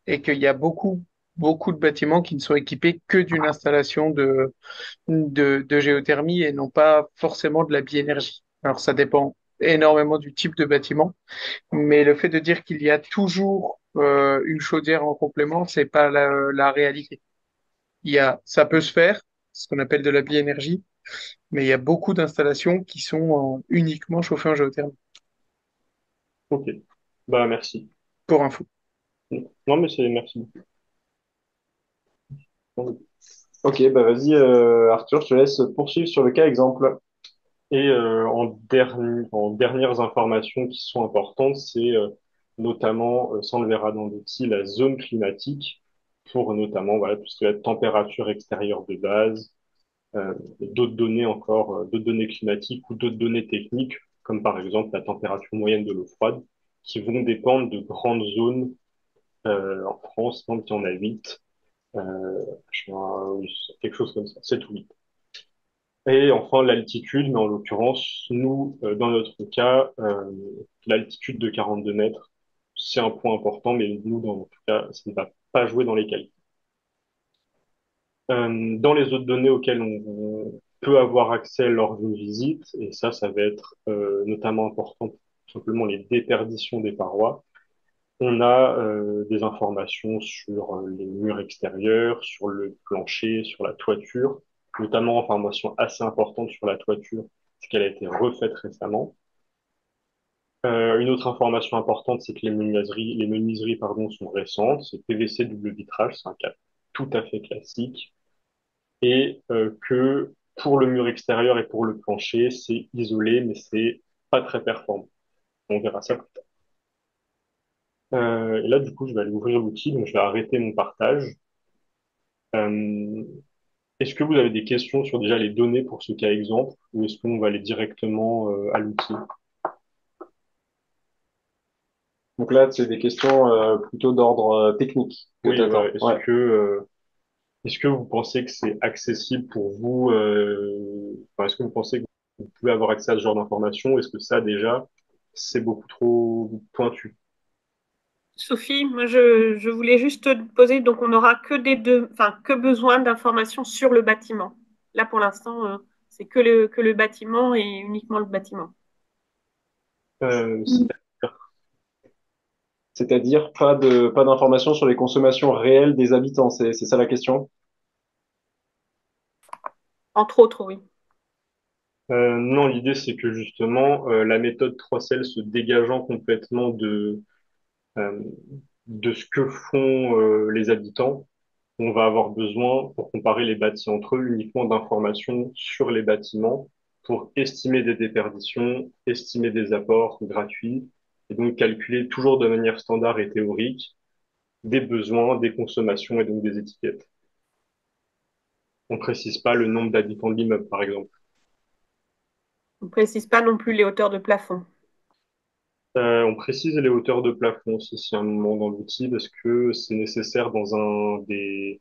et qu'il y a beaucoup, beaucoup de bâtiments qui ne sont équipés que d'une installation de, de, de géothermie et non pas forcément de la biénergie. Alors ça dépend énormément du type de bâtiment, mais le fait de dire qu'il y a toujours euh, une chaudière en complément, c'est pas la, la réalité. Il y a, ça peut se faire, ce qu'on appelle de la biénergie, mais il y a beaucoup d'installations qui sont uniquement chauffées en géothermie, ok. Bah merci. pour info. Non mais c'est merci. Ok, bah vas-y euh, Arthur, je te laisse poursuivre sur le cas exemple. Et euh, en dernier, en dernières informations qui sont importantes, c'est euh, notamment, ça on le verra dans l'outil, la zone climatique pour notamment voilà tout être température extérieure de base, euh, d'autres données encore, euh, d'autres données climatiques ou d'autres données techniques, comme par exemple la température moyenne de l'eau froide, qui vont dépendre de grandes zones euh, en France, donc il y en a huit, euh, quelque chose comme ça, sept ou huit. Et enfin l'altitude, mais en l'occurrence, nous, dans notre cas, l'altitude de 42 mètres, c'est un point important, mais nous, dans notre cas, ça ne va pas jouer dans les calculs. Euh, dans les autres données auxquelles on, peut avoir accès lors d'une visite, et ça, ça va être euh, notamment important pour simplement les déperditions des parois, on a euh, des informations sur les murs extérieurs, sur le plancher, sur la toiture, notamment information assez importante sur la toiture, c'est qu'elle a été refaite récemment. Euh, une autre information importante, c'est que les menuiseries, les menuiseries pardon, sont récentes. C'est PVC double vitrage, c'est un cas tout à fait classique. Et euh, que pour le mur extérieur et pour le plancher, c'est isolé, mais c'est pas très performant. On verra ça plus tard. Euh, et là, du coup, je vais aller ouvrir l'outil, donc je vais arrêter mon partage. Euh, est-ce que vous avez des questions sur déjà les données pour ce cas exemple, ou est-ce qu'on va aller directement euh, à l'outil? Donc là, c'est des questions euh, plutôt d'ordre euh, technique que Oui, ouais. Est-ce Ouais. que, euh, est-ce que vous pensez que c'est accessible pour vous, euh, enfin, est-ce que vous pensez que vous pouvez avoir accès à ce genre d'informations? Est-ce que ça, déjà, c'est beaucoup trop pointu? Sophie, moi je, je voulais juste te poser, donc on n'aura que des deux, enfin que besoin d'informations sur le bâtiment. Là pour l'instant, euh, c'est que le, que le bâtiment et uniquement le bâtiment. Euh, C'est-à-dire pas de pas d'informations sur les consommations réelles des habitants. C'est ça la question? Entre autres, oui. Euh, non, l'idée c'est que justement euh, la méthode 3CL se dégageant complètement de euh, de ce que font euh, les habitants, on va avoir besoin pour comparer les bâtis entre eux uniquement d'informations sur les bâtiments pour estimer des déperditions, estimer des apports gratuits et donc calculer toujours de manière standard et théorique des besoins, des consommations et donc des étiquettes. On précise pas le nombre d'habitants de l'immeuble, par exemple. On ne précise pas non plus les hauteurs de plafond. Euh, on précise les hauteurs de plafond si à un moment dans l'outil, parce que c'est nécessaire dans un des,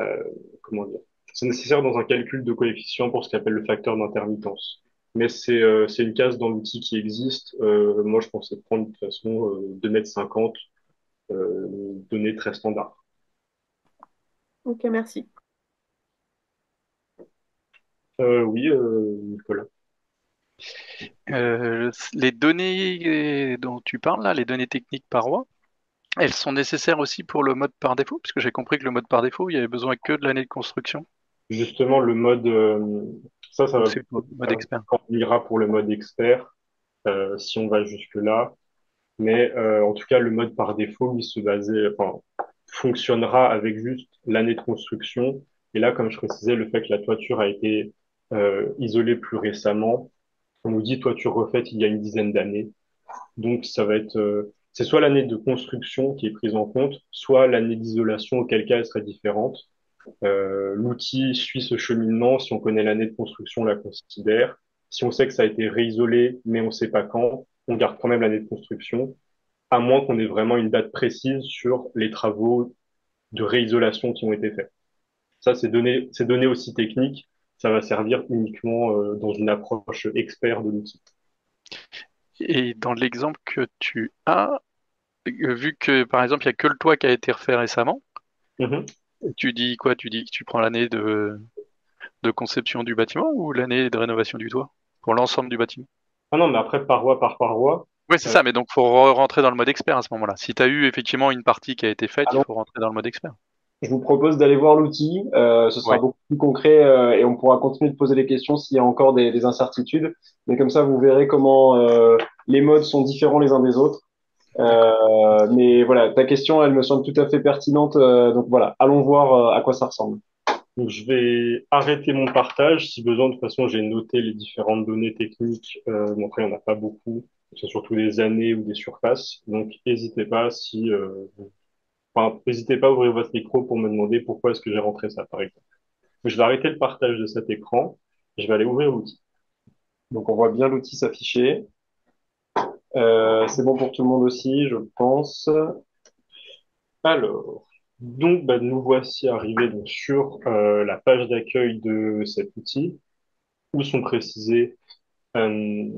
euh, comment dire, c'est nécessaire dans un calcul de coefficient pour ce qu'on appelle le facteur d'intermittence. Mais c'est euh, c'est une case dans l'outil qui existe. Euh, moi, je pensais prendre de toute façon euh, 2,50 m, euh, données très standard. Ok, merci. Euh, oui, euh, Nicolas. Euh, les données dont tu parles là, les données techniques parois, elles sont nécessaires aussi pour le mode par défaut, puisque j'ai compris que le mode par défaut, il y avait besoin que de l'année de construction. Justement, le mode, euh, ça, ça va, c'est le mode expert. on ira pour le mode expert, euh, si on va jusque-là. Mais euh, en tout cas, le mode par défaut, lui, se basait, enfin, fonctionnera avec juste l'année de construction. Et là, comme je précisais, le fait que la toiture a été euh, isolée plus récemment, on nous dit toiture refaite il y a une dizaine d'années. Donc, ça va être, c'est soit l'année de construction qui est prise en compte, soit l'année d'isolation, auquel cas elle serait différente. Euh, l'outil suit ce cheminement. Si on connaît l'année de construction, on la considère. Si on sait que ça a été réisolé, mais on ne sait pas quand, on garde quand même l'année de construction, à moins qu'on ait vraiment une date précise sur les travaux de réisolation qui ont été faits. Ça, c'est donné, c'est donné aussi technique. Ça va servir uniquement euh, dans une approche expert de l'outil. Et dans l'exemple que tu as, euh, vu que par exemple, il n'y a que le toit qui a été refait récemment, Mhm. Tu dis quoi? Tu dis que tu prends l'année de, de conception du bâtiment ou l'année de rénovation du toit? Pour l'ensemble du bâtiment? Ah non, mais après, paroi par paroi, Oui, c'est euh, ça, mais donc faut re- rentrer dans le mode expert à ce moment-là. Si tu as eu effectivement une partie qui a été faite, Ah il faut rentrer dans le mode expert. je vous propose d'aller voir l'outil. Euh, ce sera Ouais. beaucoup plus concret euh, et on pourra continuer de poser des questions s'il y a encore des, des incertitudes. Mais comme ça, vous verrez comment les modes sont différents les uns des autres. Euh, mais voilà, ta question, elle me semble tout à fait pertinente. Euh, donc voilà, allons voir euh, à quoi ça ressemble. Donc, je vais arrêter mon partage. Si besoin, de toute façon, j'ai noté les différentes données techniques. Euh, bon, après, il n'y en a pas beaucoup. C'est surtout des années ou des surfaces. Donc, n'hésitez pas si, euh, enfin, n'hésitez pas à ouvrir votre micro pour me demander pourquoi est-ce que j'ai rentré ça, par exemple. Je vais arrêter le partage de cet écran. Je vais aller ouvrir l'outil. Donc on voit bien l'outil s'afficher. Euh, c'est bon pour tout le monde aussi, je pense. Alors, donc bah, nous voici arrivés sur euh, la page d'accueil de cet outil où sont précisées euh,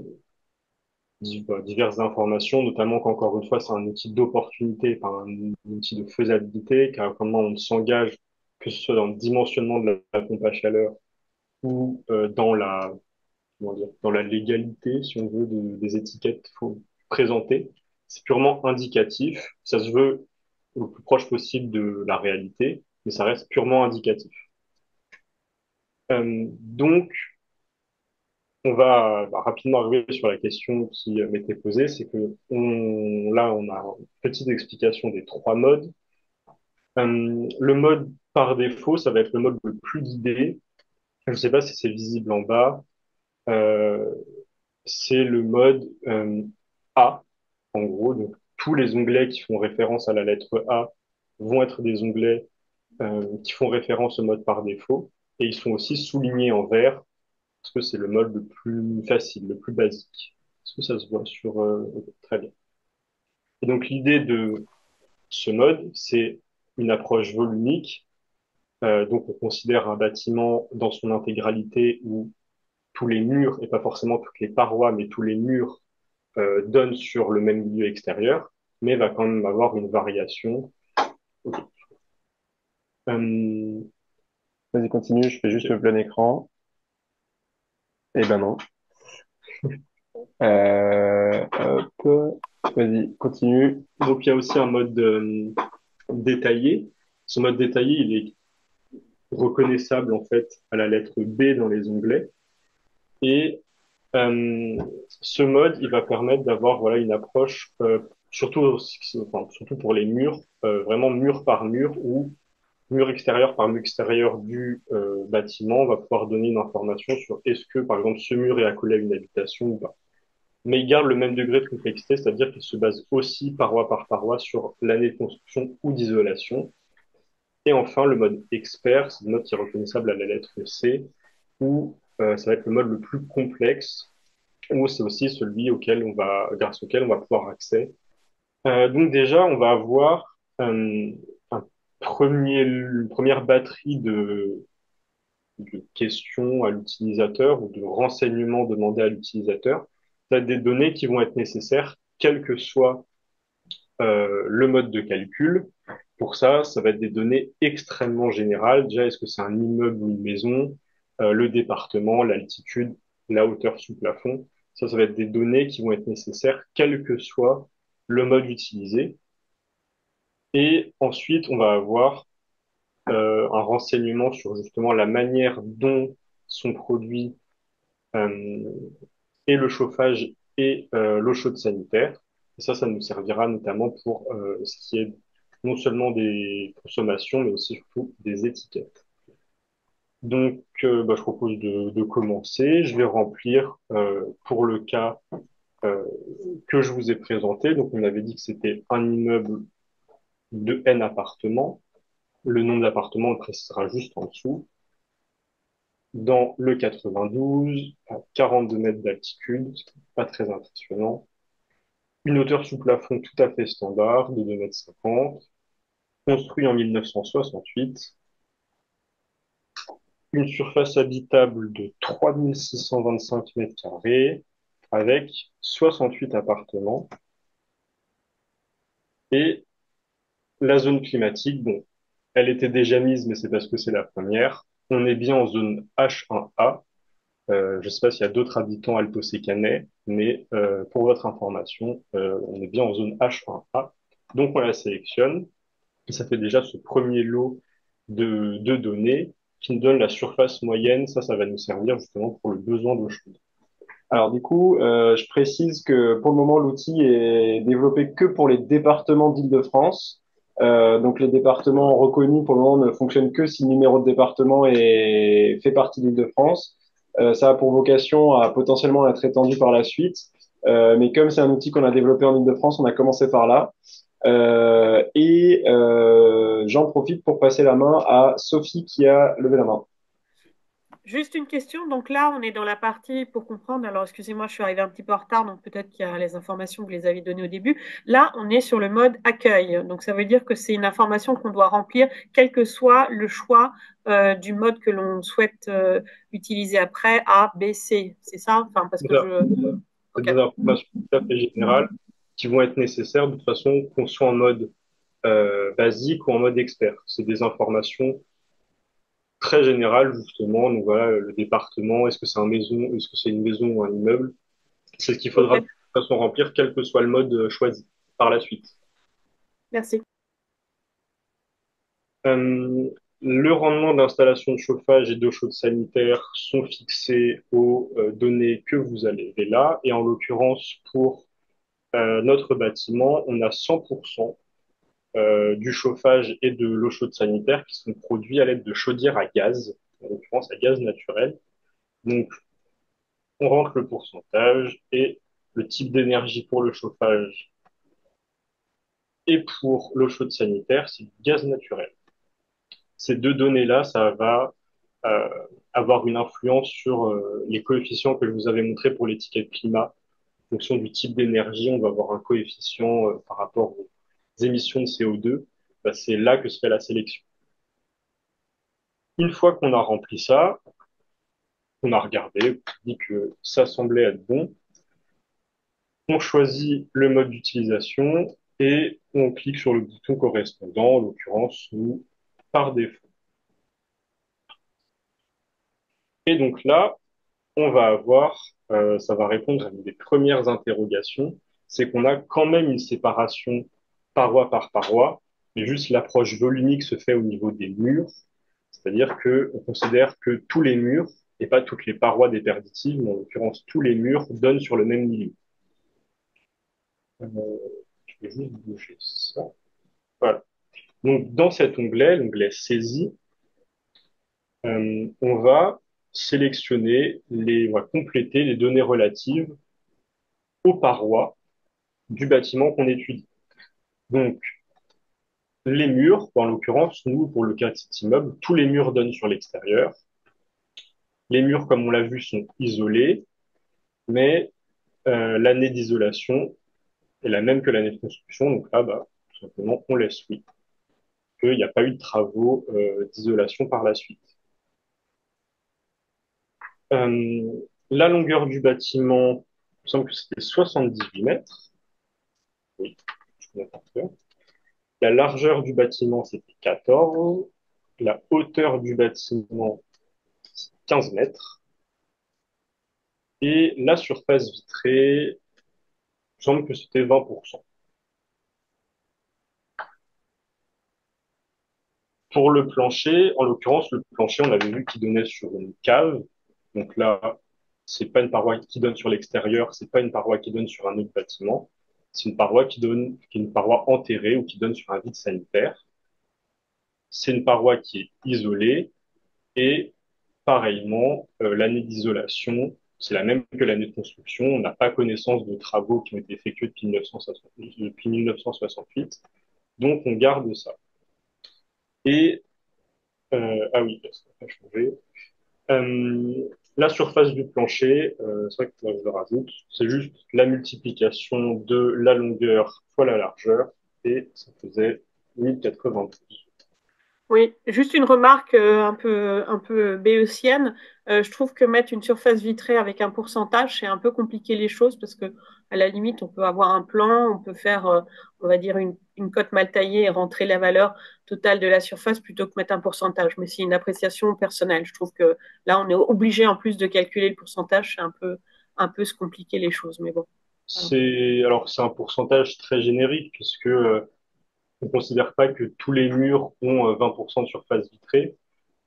bah, diverses informations, notamment qu'encore une fois c'est un outil d'opportunité, pas un, outil de faisabilité, car comment on s'engage, que ce soit dans le dimensionnement de la, pompe à chaleur ou dans la dans la légalité, si on veut, de- des étiquettes présenter. C'est purement indicatif. Ça se veut le plus proche possible de la réalité, mais ça reste purement indicatif. Euh, donc, on va bah, rapidement arriver sur la question qui euh, m'était posée, c'est que là, on a une petite explication des trois modes. Euh, le mode par défaut, ça va être le mode le plus guidé. Je ne sais pas si c'est visible en bas. Euh, c'est le mode euh, A, en gros. Donc, tous les onglets qui font référence à la lettre A vont être des onglets euh, qui font référence au mode par défaut. Et ils sont aussi soulignés en vert parce que c'est le mode le plus facile, le plus basique. Est-ce que ça se voit sur... Très bien. Et donc l'idée de ce mode, c'est une approche volumique. Euh, donc on considère un bâtiment dans son intégralité où tous les murs, et pas forcément toutes les parois, mais tous les murs euh, donnent sur le même milieu extérieur, mais va quand même avoir une variation. Euh, Vas-y, continue, je fais juste le plein écran. Eh ben non. Euh, hop. Vas-y, continue. donc il y a aussi un mode détaillé. Ce mode détaillé, il est reconnaissable en fait à la lettre B dans les onglets. Et euh, ce mode, il va permettre d'avoir voilà une approche euh, surtout enfin, surtout pour les murs, euh, vraiment mur par mur ou mur extérieur par mur extérieur du euh, bâtiment, on va pouvoir donner une information sur est-ce que par exemple ce mur est accolé à une habitation ou pas. Mais il garde le même degré de complexité, c'est-à-dire qu'il se base aussi paroi par paroi sur l'année de construction ou d'isolation. Et enfin, le mode expert, c'est le mode qui est reconnaissable à la lettre C, où euh, ça va être le mode le plus complexe, où c'est aussi celui auquel on va, grâce auquel on va pouvoir accès. Euh, donc déjà, on va avoir euh, un premier, une première batterie de, de questions à l'utilisateur ou de renseignements demandés à l'utilisateur. Ça des données qui vont être nécessaires, quel que soit euh, le mode de calcul. Pour ça, ça va être des données extrêmement générales. Déjà, est-ce que c'est un immeuble ou une maison, euh, le département, l'altitude, la hauteur sous plafond. Ça, ça va être des données qui vont être nécessaires, quel que soit le mode utilisé. Et ensuite, on va avoir euh, un renseignement sur justement la manière dont sont produits euh, et le chauffage et euh, l'eau chaude sanitaire. Et ça, ça nous servira notamment pour euh, ce qui est non seulement des consommations, mais aussi surtout des étiquettes. Donc, euh, bah, je propose de, de, commencer. Je vais remplir euh, pour le cas euh, que je vous ai présenté. Donc, on avait dit que c'était un immeuble de N appartements. Le nombre d'appartements, on précisera juste en dessous. Dans le 92, à 42 mètres d'altitude, pas très impressionnant. Une hauteur sous plafond tout à fait standard de 2 mètres 50, construit en 1968. Une surface habitable de 3625 mètres carrés avec 68 appartements. Et la zone climatique, bon, elle était déjà mise, mais c'est parce que c'est la première. On est bien en zone H1A. Euh, je ne sais pas s'il y a d'autres habitants alto-sécanais, mais euh, pour votre information, euh, on est bien en zone H1A. Donc on la sélectionne. Et ça fait déjà ce premier lot de données qui nous donne la surface moyenne. Ça, ça va nous servir justement pour le besoin d'eau chaude. Alors du coup, euh, je précise que pour le moment, l'outil est développé que pour les départements d'Île-de-France. Euh, donc les départements reconnus pour le moment ne fonctionnent que si le numéro de département est fait partie d'Île-de-France. Euh, ça a pour vocation à potentiellement être étendu par la suite. Euh, mais comme c'est un outil qu'on a développé en Île-de-France, on a commencé par là. Euh, et euh, j'en profite pour passer la main à Sophie qui a levé la main. Juste une question. Donc là, on est dans la partie pour comprendre. Alors, excusez-moi, je suis arrivée un petit peu en retard, donc peut-être qu'il y a les informations que vous les avez données au début. Là, on est sur le mode accueil. Donc, ça veut dire que c'est une information qu'on doit remplir, quel que soit le choix euh, du mode que l'on souhaite euh, utiliser après, A, B, C. C'est ça? Enfin, parce que je... C'est des informations tout à fait qui vont être nécessaires de toute façon qu'on soit en mode euh, basique ou en mode expert. C'est des informations très générales justement. Donc voilà, le département, est-ce que c'est un maison, est-ce que c'est une maison ou un immeuble? C'est ce qu'il faudra de toute façon remplir, quel que soit le mode euh, choisi par la suite. Merci. Euh, le rendement d'installation de chauffage et d'eau chaude sanitaire sont fixés aux euh, données que vous avez là. Et en l'occurrence, pour euh, notre bâtiment, on a 100% euh, du chauffage et de l'eau chaude sanitaire qui sont produits à l'aide de chaudières à gaz, en l'occurrence à gaz naturel. Donc, on rentre le pourcentage et le type d'énergie pour le chauffage et pour l'eau chaude sanitaire, c'est du gaz naturel. Ces deux données-là, ça va euh, avoir une influence sur les coefficients que je vous avais montrés pour l'étiquette climat. Fonction du type d'énergie, on va avoir un coefficient euh, par rapport aux émissions de CO2. Bah, c'est là que se fait la sélection. Une fois qu'on a rempli ça, on a regardé, on dit que ça semblait être bon, on choisit le mode d'utilisation et on clique sur le bouton correspondant, en l'occurrence, nous, par défaut. Et donc là, on va avoir, euh, ça va répondre à une des premières interrogations, c'est qu'on a quand même une séparation paroi par paroi, mais juste l'approche volumique se fait au niveau des murs, c'est-à-dire que on considère que tous les murs, et pas toutes les parois déperditives, mais en l'occurrence tous les murs, donnent sur le même milieu. Euh, je vais juste bouger ça. Voilà. Donc, dans cet onglet, l'onglet saisie, euh, on va sélectionner les, va compléter les données relatives aux parois du bâtiment qu'on étudie. Donc, les murs, en l'occurrence, nous, pour le cas de cet immeuble, tous les murs donnent sur l'extérieur. Les murs, comme on l'a vu, sont isolés, mais euh, l'année d'isolation est la même que l'année de construction. Donc là, bah, tout simplement, on laisse oui qu'il n'y a pas eu de travaux euh, d'isolation par la suite. Euh, la longueur du bâtiment, il me semble que c'était 78 mètres. Oui, je La largeur du bâtiment, c'était 14. La hauteur du bâtiment, 15 mètres. Et la surface vitrée, il me semble que c'était 20%. Pour le plancher, en l'occurrence, le plancher, on avait vu qu'il donnait sur une cave. Donc là, c'est pas une paroi qui donne sur l'extérieur, c'est pas une paroi qui donne sur un autre bâtiment. C'est une paroi qui donne, qui est une paroi enterrée ou qui donne sur un vide sanitaire. C'est une paroi qui est isolée et pareillement, euh, l'année d'isolation, c'est la même que l'année de construction. On n'a pas connaissance de travaux qui ont été effectués depuis 1968. Donc, on garde ça. Et, euh, ah oui, ça n'a pas changé. Euh, la surface du plancher, euh, c'est vrai que je le rajoute, c'est juste la multiplication de la longueur fois la largeur, et ça faisait 1092. Oui, juste une remarque euh, un peu, un peu béotienne. Euh, je trouve que mettre une surface vitrée avec un pourcentage, c'est un peu compliquer les choses parce que, à la limite, on peut avoir un plan, on peut faire, euh, on va dire, une, cote mal taillée et rentrer la valeur totale de la surface plutôt que mettre un pourcentage. Mais c'est une appréciation personnelle. Je trouve que là, on est obligé en plus de calculer le pourcentage, c'est un peu, un peu se compliquer les choses. Mais bon. C'est, alors, c'est un pourcentage très générique puisque on considère pas que tous les murs ont 20% de surface vitrée.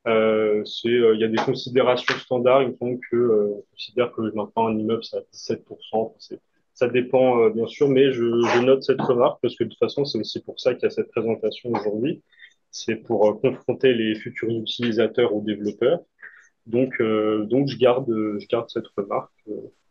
Euh, euh, il y a des considérations standards. Il me semble que euh, on considère que maintenant un immeuble c'est à 17%. C'est, ça dépend euh, bien sûr, mais je, je, note cette remarque parce que de toute façon c'est aussi pour ça qu'il y a cette présentation aujourd'hui. C'est pour euh, confronter les futurs utilisateurs aux développeurs. Donc, donc je garde, je garde cette remarque.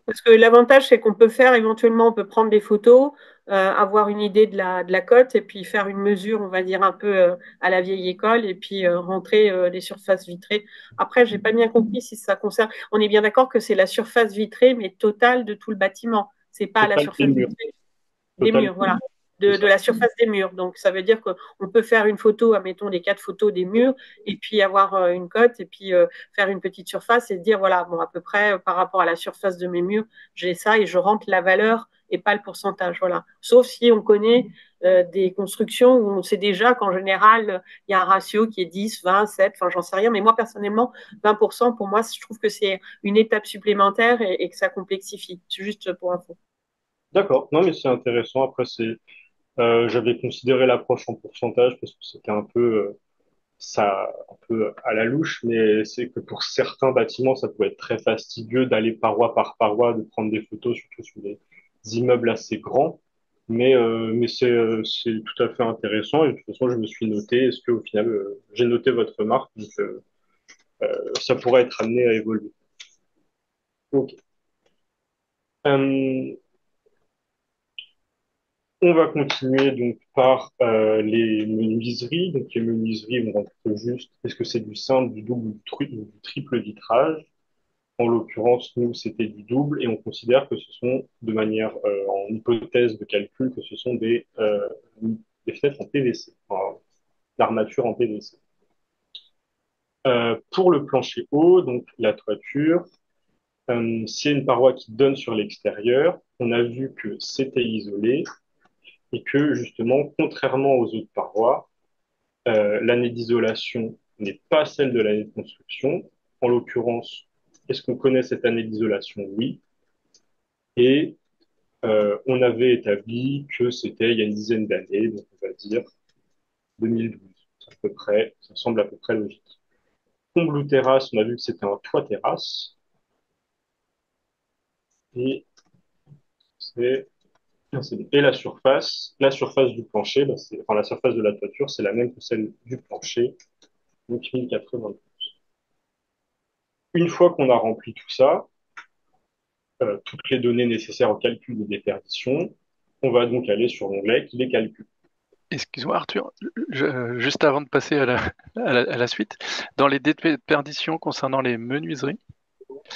Parce que l'avantage, c'est qu'on peut faire éventuellement, on peut prendre des photos, euh, avoir une idée de la, de la cote et puis faire une mesure, on va dire, un peu euh, à la vieille école et puis euh, rentrer euh, les surfaces vitrées. Après, j'ai pas bien compris si ça concerne. On est bien d'accord que c'est la surface vitrée, mais totale de tout le bâtiment. C'est pas Total la surface des murs. des voilà. De, de, la surface des murs. Donc, ça veut dire qu'on peut faire une photo, admettons des quatre photos des murs, et puis avoir euh, une cote, et puis euh, faire une petite surface et dire, voilà, bon, à peu près euh, par rapport à la surface de mes murs, j'ai ça et je rentre la valeur et pas le pourcentage. Voilà. Sauf si on connaît euh, des constructions où on sait déjà qu'en général, il y a un ratio qui est 10, 20, 7, enfin, j'en sais rien. Mais moi, personnellement, 20%, pour moi, je trouve que c'est une étape supplémentaire et, et que ça complexifie. C'est juste pour info. D'accord. Non, mais c'est intéressant. Après, c'est, euh, j'avais considéré l'approche en pourcentage parce que c'était un peu, euh, ça, un peu à la louche, mais c'est que pour certains bâtiments, ça peut être très fastidieux d'aller paroi par paroi, de prendre des photos, surtout sur des immeubles assez grands. Mais, euh, mais c'est, euh, c'est tout à fait intéressant. Et de toute façon, je me suis noté. Est-ce qu'au final, euh, j'ai noté votre remarque, donc euh, ça pourrait être amené à évoluer. Ok. On va continuer donc par euh, les menuiseries. Donc les menuiseries, on rentre juste, est-ce que c'est du simple, du double ou du, triple vitrage? En l'occurrence, nous, c'était du double et on considère que ce sont, de manière, euh, en hypothèse de calcul, que ce sont des, euh, fenêtres en PVC, enfin, en PVC. Euh, pour le plancher haut, donc la toiture, euh, c'est une paroi qui donne sur l'extérieur. On a vu que c'était isolé et que justement, contrairement aux autres parois, euh, l'année d'isolation n'est pas celle de l'année de construction. En l'occurrence, est-ce qu'on connaît cette année d'isolation? Oui. Et euh, on avait établi que c'était il y a une dizaine d'années, donc on va dire 2012, à peu près, ça semble à peu près logique. Comble terrasse, on a vu que c'était un toit terrasse. Et c'est et la surface, la surface du plancher, bah, enfin la surface de la toiture, c'est la même que celle du plancher, donc 1080. Une fois qu'on a rempli tout ça, euh, toutes les données nécessaires au calcul de déperdition, on va donc aller sur l'onglet qui les calcule. Excuse-moi Arthur, je- juste avant de passer à la, à la, à la suite, dans les déperditions concernant les menuiseries,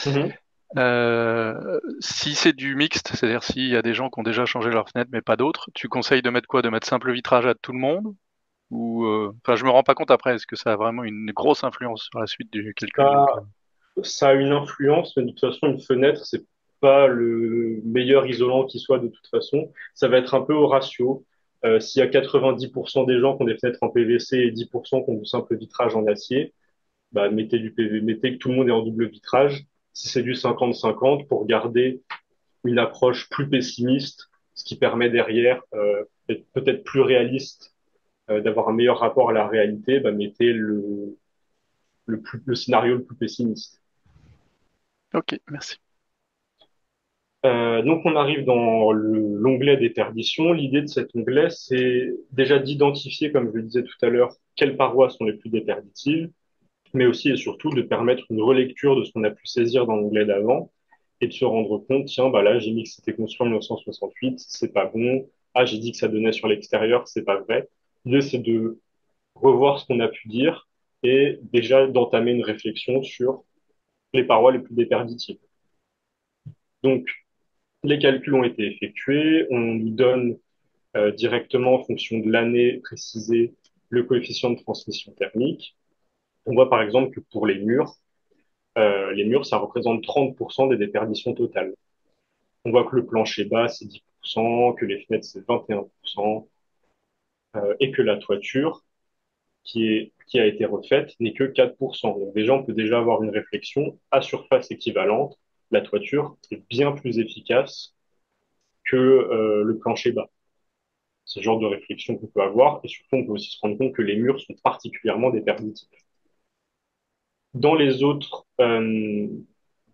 Mhm. Euh, si c'est du mixte, c'est-à-dire s'il y a des gens qui ont déjà changé leur fenêtre mais pas d'autres, tu conseilles de mettre quoi? De mettre simple vitrage à tout le monde? Ou euh, enfin, je me rends pas compte après, est-ce que ça a vraiment une grosse influence sur la suite du calcul? Ça, a une influence, mais de toute façon, une fenêtre, c'est pas le meilleur isolant qui soit de toute façon. Ça va être un peu au ratio. Euh, s'il y a 90% des gens qui ont des fenêtres en PVC et 10% qui ont du simple vitrage en acier, bah, mettez du PV, mettez que tout le monde est en double vitrage. Si c'est du 50-50 pour garder une approche plus pessimiste, ce qui permet derrière euh, d'être peut-être plus réaliste, euh, d'avoir un meilleur rapport à la réalité, bah, mettez le, le, plus, le scénario le plus pessimiste. ok, merci. Euh, donc on arrive dans le- l'onglet déperdition. L'idée de cet onglet, c'est déjà d'identifier, comme je le disais tout à l'heure, quelles parois sont les plus déperditives, mais aussi et surtout de permettre une relecture de ce qu'on a pu saisir dans l'onglet d'avant et de se rendre compte, tiens, bah là, j'ai mis que c'était construit en 1968, c'est pas bon. Ah, j'ai dit que ça donnait sur l'extérieur, c'est pas vrai. L'idée, c'est de revoir ce qu'on a pu dire et déjà d'entamer une réflexion sur les parois les plus déperditives. Donc, les calculs ont été effectués, on nous donne euh, directement en fonction de l'année précisée le coefficient de transmission thermique. On voit par exemple que pour les murs, euh, les murs, ça représente 30% des déperditions totales. On voit que le plancher bas, c'est 10%, que les fenêtres, c'est 21%, euh, et que la toiture, qui est, qui a été refaite, n'est que 4%. Donc déjà, on peut déjà avoir une réflexion à surface équivalente. La toiture est bien plus efficace que euh, le plancher bas. C'est le genre de réflexion qu'on peut avoir, et surtout, on peut aussi se rendre compte que les murs sont particulièrement déperditifs. Dans les autres euh,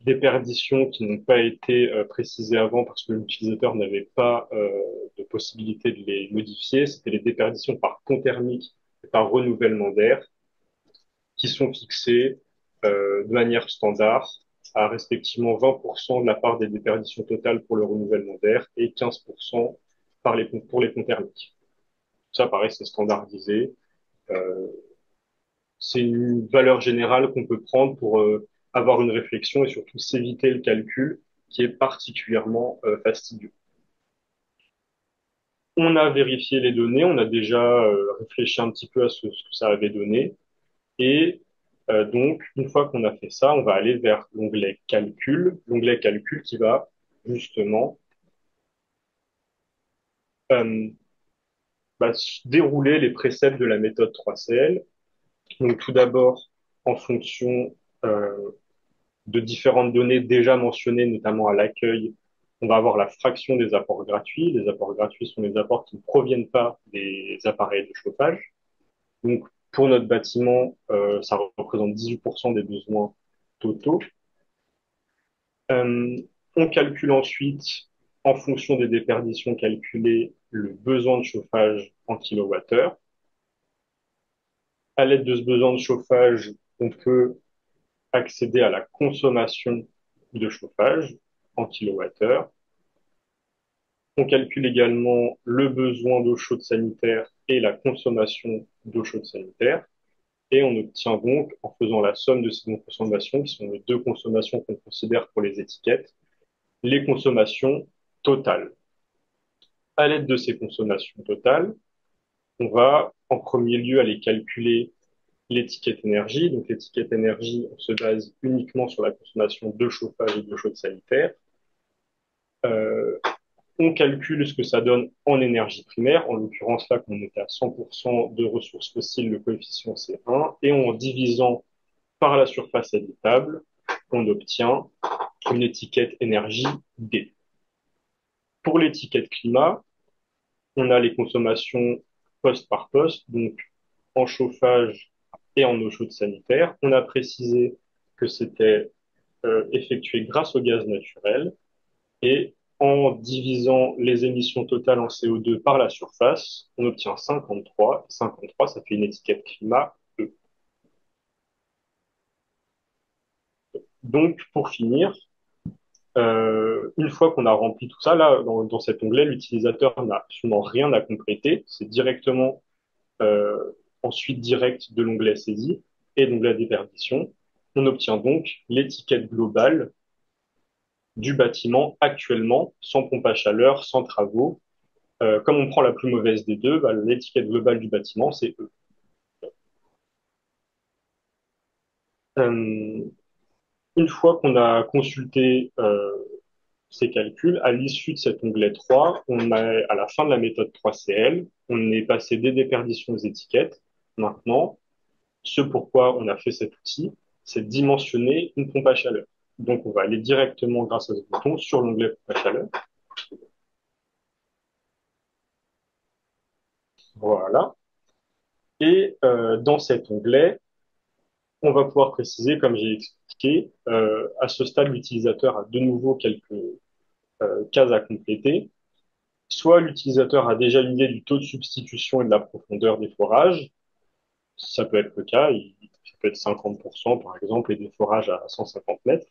déperditions qui n'ont pas été euh, précisées avant parce que l'utilisateur n'avait pas euh, de possibilité de les modifier, c'était les déperditions par pont thermique et par renouvellement d'air qui sont fixées euh, de manière standard à respectivement 20% de la part des déperditions totales pour le renouvellement d'air et 15% par les, pour les ponts thermiques. Ça, pareil, c'est standardisé. Euh, c'est une valeur générale qu'on peut prendre pour euh, avoir une réflexion et surtout s'éviter le calcul qui est particulièrement euh, fastidieux. On a vérifié les données, on a déjà euh, réfléchi un petit peu à ce, que ça avait donné. Et donc, une fois qu'on a fait ça, on va aller vers l'onglet calcul, l'onglet calcul qui va justement bah, dérouler les préceptes de la méthode 3CL. Donc, tout d'abord, en fonction euh, de différentes données déjà mentionnées, notamment à l'accueil, on va avoir la fraction des apports gratuits. Les apports gratuits sont les apports qui ne proviennent pas des appareils de chauffage. Donc, pour notre bâtiment, euh, ça représente 18% des besoins totaux. Euh, on calcule ensuite, en fonction des déperditions calculées, le besoin de chauffage en kilowattheure. À l'aide de ce besoin de chauffage, on peut accéder à la consommation de chauffage en kilowattheure. On calcule également le besoin d'eau chaude sanitaire et la consommation d'eau chaude sanitaire. Et on obtient donc, en faisant la somme de ces deux consommations, qui sont les deux consommations qu'on considère pour les étiquettes, les consommations totales. À l'aide de ces consommations totales, on va en premier lieu aller calculer l'étiquette énergie. Donc l'étiquette énergie, on se base uniquement sur la consommation de chauffage et de chaude sanitaire. Euh, on calcule ce que ça donne en énergie primaire. En l'occurrence, là, qu'on était à 100% de ressources fossiles, le coefficient c'est 1. Et en divisant par la surface habitable, on obtient une étiquette énergie D. Pour l'étiquette climat, on a les consommations poste par poste, donc en chauffage et en eau chaude sanitaire. On a précisé que c'était euh, effectué grâce au gaz naturel et en divisant les émissions totales en CO2 par la surface, on obtient 53. 53, ça fait une étiquette climat E. Donc, pour finir, euh, une fois qu'on a rempli tout ça, là, dans, cet onglet, l'utilisateur n'a absolument rien à compléter. C'est directement euh, ensuite direct de l'onglet saisie et de l'onglet déperdition. On obtient donc l'étiquette globale du bâtiment actuellement, sans pompe à chaleur, sans travaux. Euh, comme on prend la plus mauvaise des deux, bah, l'étiquette globale du bâtiment, c'est E. Une fois qu'on a consulté euh, ces calculs, à l'issue de cet onglet 3, on à la fin de la méthode 3CL, on est passé des déperditions aux étiquettes. Maintenant, ce pourquoi on a fait cet outil, c'est dimensionner une pompe à chaleur. Donc, on va aller directement, grâce à ce bouton, sur l'onglet pompe à chaleur. Voilà. Et euh, dans cet onglet, on va pouvoir préciser, comme j'ai expliqué, euh, à ce stade, l'utilisateur a de nouveau quelques euh, cases à compléter. Soit l'utilisateur a déjà l'idée du taux de substitution et de la profondeur des forages. Ça peut être le cas, ça peut être 50% par exemple, et des forages à 150 mètres,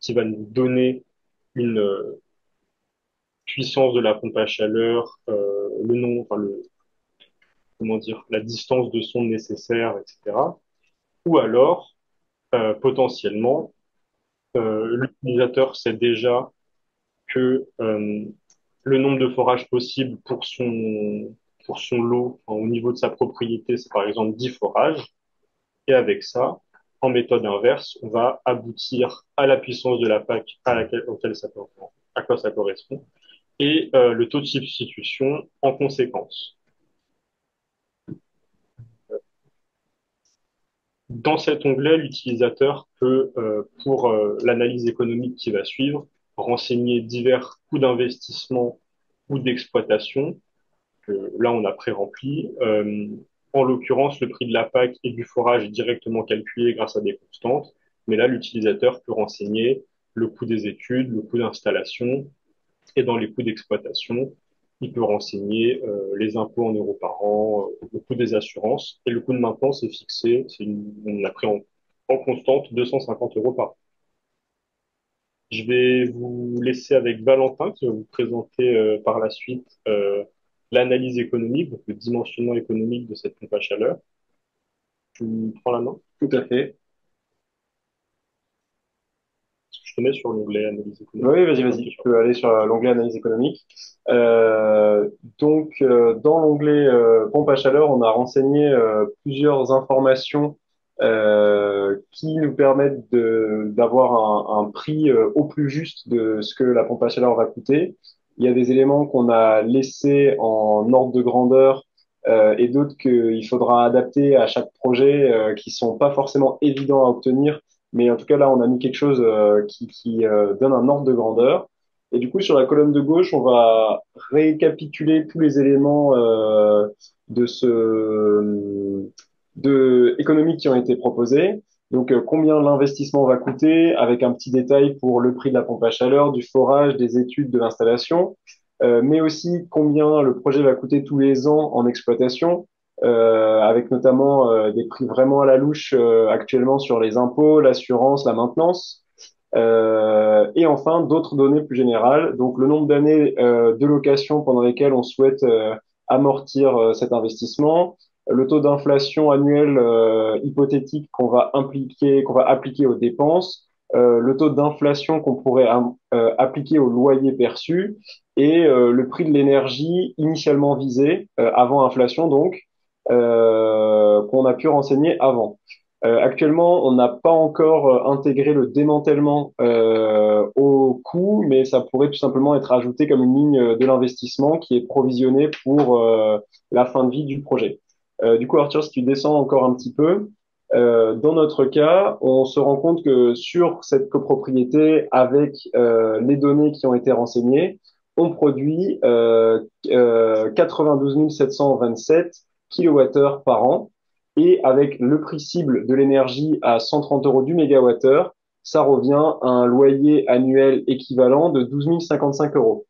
qui va nous donner une euh, puissance de la pompe à chaleur, euh, le nom, enfin le, comment dire, la distance de sonde nécessaire, etc. Ou alors, euh, potentiellement, euh, l'utilisateur sait déjà que euh, le nombre de forages possibles pour son, pour son lot au niveau de sa propriété, c'est par exemple 10 forages. Et avec ça, en méthode inverse, on va aboutir à la puissance de la PAC à laquelle, auquel ça, à quoi ça correspond et le taux de substitution en conséquence. Dans cet onglet, l'utilisateur peut, euh, pour euh, l'analyse économique qui va suivre, renseigner divers coûts d'investissement ou d'exploitation, là on a pré-rempli. Euh, en l'occurrence, le prix de la PAC et du forage est directement calculé grâce à des constantes, mais là l'utilisateur peut renseigner le coût des études, le coût d'installation, et dans les coûts d'exploitation, il peut renseigner euh, les impôts en euros par an, euh, le coût des assurances, et le coût de maintenance est fixé, c'est une, on a pris en, en constante 250 euros par an. Je vais vous laisser avec Valentin qui va vous présenter euh, par la suite euh, l'analyse économique, donc le dimensionnement économique de cette pompe à chaleur. Tu prends la main? Tout à fait. Je sur l'onglet analyse économique. Oui, vas-y, vas-y. Je peux aller sur l'onglet analyse économique. Euh, donc, euh, dans l'onglet euh, pompe à chaleur, on a renseigné euh, plusieurs informations euh, qui nous permettent d'avoir un, prix euh, au plus juste de ce que la pompe à chaleur va coûter. Il y a des éléments qu'on a laissés en ordre de grandeur euh, et d'autres qu'il faudra adapter à chaque projet euh, qui sont pas forcément évidents à obtenir. Mais en tout cas, là, on a mis quelque chose euh, qui, qui euh, donne un ordre de grandeur. Et du coup, sur la colonne de gauche, on va récapituler tous les éléments euh, de ce de économiques qui ont été proposés. Donc, euh, combien l'investissement va coûter, avec un petit détail pour le prix de la pompe à chaleur, du forage, des études de l'installation, euh, mais aussi combien le projet va coûter tous les ans en exploitation, euh, avec notamment euh, des prix vraiment à la louche euh, actuellement sur les impôts, l'assurance, la maintenance. Euh, et enfin, d'autres données plus générales, donc le nombre d'années euh, de location pendant lesquelles on souhaite euh, amortir cet investissement, le taux d'inflation annuel hypothétique qu'on va impliquer, qu'on va appliquer aux dépenses, le taux d'inflation qu'on pourrait appliquer au loyer perçu et le prix de l'énergie initialement visé avant inflation donc qu'on a pu renseigner avant. Euh, actuellement, on n'a pas encore euh, intégré le démantèlement euh, au coût, mais ça pourrait tout simplement être ajouté comme une ligne de l'investissement qui est provisionnée pour euh, la fin de vie du projet. Euh, du coup, Arthur, si tu descends encore un petit peu, euh, dans notre cas, on se rend compte que sur cette copropriété, avec euh, les données qui ont été renseignées, on produit euh, euh, 92 727 kWh par an et avec le prix cible de l'énergie à 130 euros du mégawattheure, ça revient à un loyer annuel équivalent de 12 055 euros.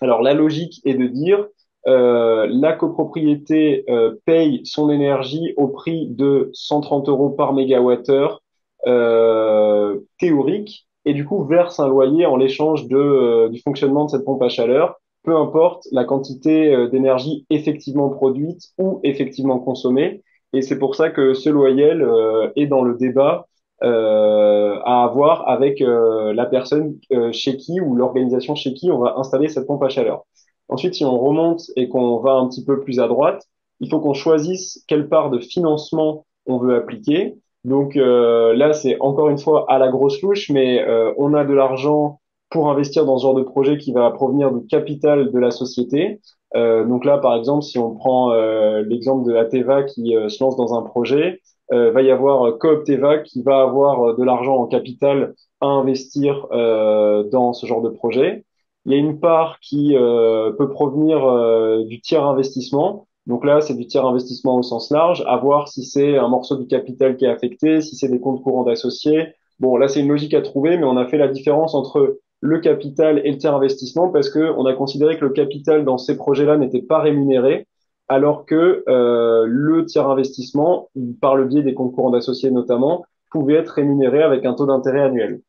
Alors la logique est de dire euh, la copropriété euh, paye son énergie au prix de 130 euros par mégawattheure euh, théorique et du coup verse un loyer en l'échange de, du fonctionnement de cette pompe à chaleur, peu importe la quantité euh, d'énergie effectivement produite ou effectivement consommée. Et c'est pour ça que ce loyer euh, est dans le débat euh, à avoir avec la personne chez qui ou l'organisation chez qui on va installer cette pompe à chaleur. Ensuite, si on remonte et qu'on va un petit peu plus à droite, il faut qu'on choisisse quelle part de financement on veut appliquer. Donc là, c'est encore une fois à la grosse louche, mais on a de l'argent pour investir dans ce genre de projet qui va provenir du capital de la société. Euh, donc là, par exemple, si on prend euh, l'exemple de Ateva qui euh, se lance dans un projet, euh, va y avoir Coopteva qui va avoir de l'argent en capital à investir dans ce genre de projet. Il y a une part qui euh, peut provenir euh, du tiers investissement. Donc là, c'est du tiers investissement au sens large, à voir si c'est un morceau du capital qui est affecté, si c'est des comptes courants d'associés. Bon, là, c'est une logique à trouver, mais on a fait la différence entre le capital et le tiers investissement parce que on a considéré que le capital dans ces projets-là n'était pas rémunéré, alors que euh, le tiers investissement, par le biais des courants d'associés notamment, pouvait être rémunéré avec un taux d'intérêt annuel.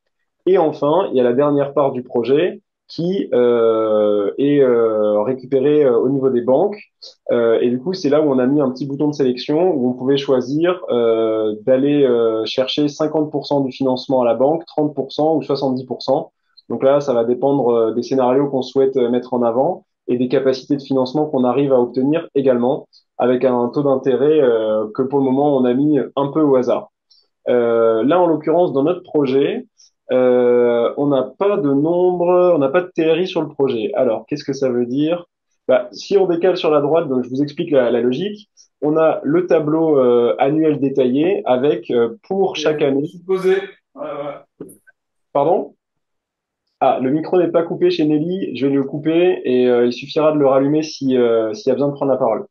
Et enfin, il y a la dernière part du projet qui euh, est euh, récupérée euh, au niveau des banques. Euh, et du coup, c'est là où on a mis un petit bouton de sélection où on pouvait choisir euh, d'aller chercher 50% du financement à la banque, 30% ou 70%. Donc là, ça va dépendre euh, des scénarios qu'on souhaite euh, mettre en avant et des capacités de financement qu'on arrive à obtenir également, avec un taux d'intérêt euh, que pour le moment, on a mis un peu au hasard. Là, en l'occurrence, dans notre projet, on n'a pas de nombre, on n'a pas de TRI sur le projet. Alors, qu'est-ce que ça veut dire? Bah, si on décale sur la droite, donc je vous explique la, la logique, on a le tableau euh, annuel détaillé avec euh, pour chaque année. Supposé. Ouais, ouais. Pardon? Ah, le micro n'est pas coupé chez Nelly, je vais le couper et euh, il suffira de le rallumer si, euh, s'il y a besoin de prendre la parole.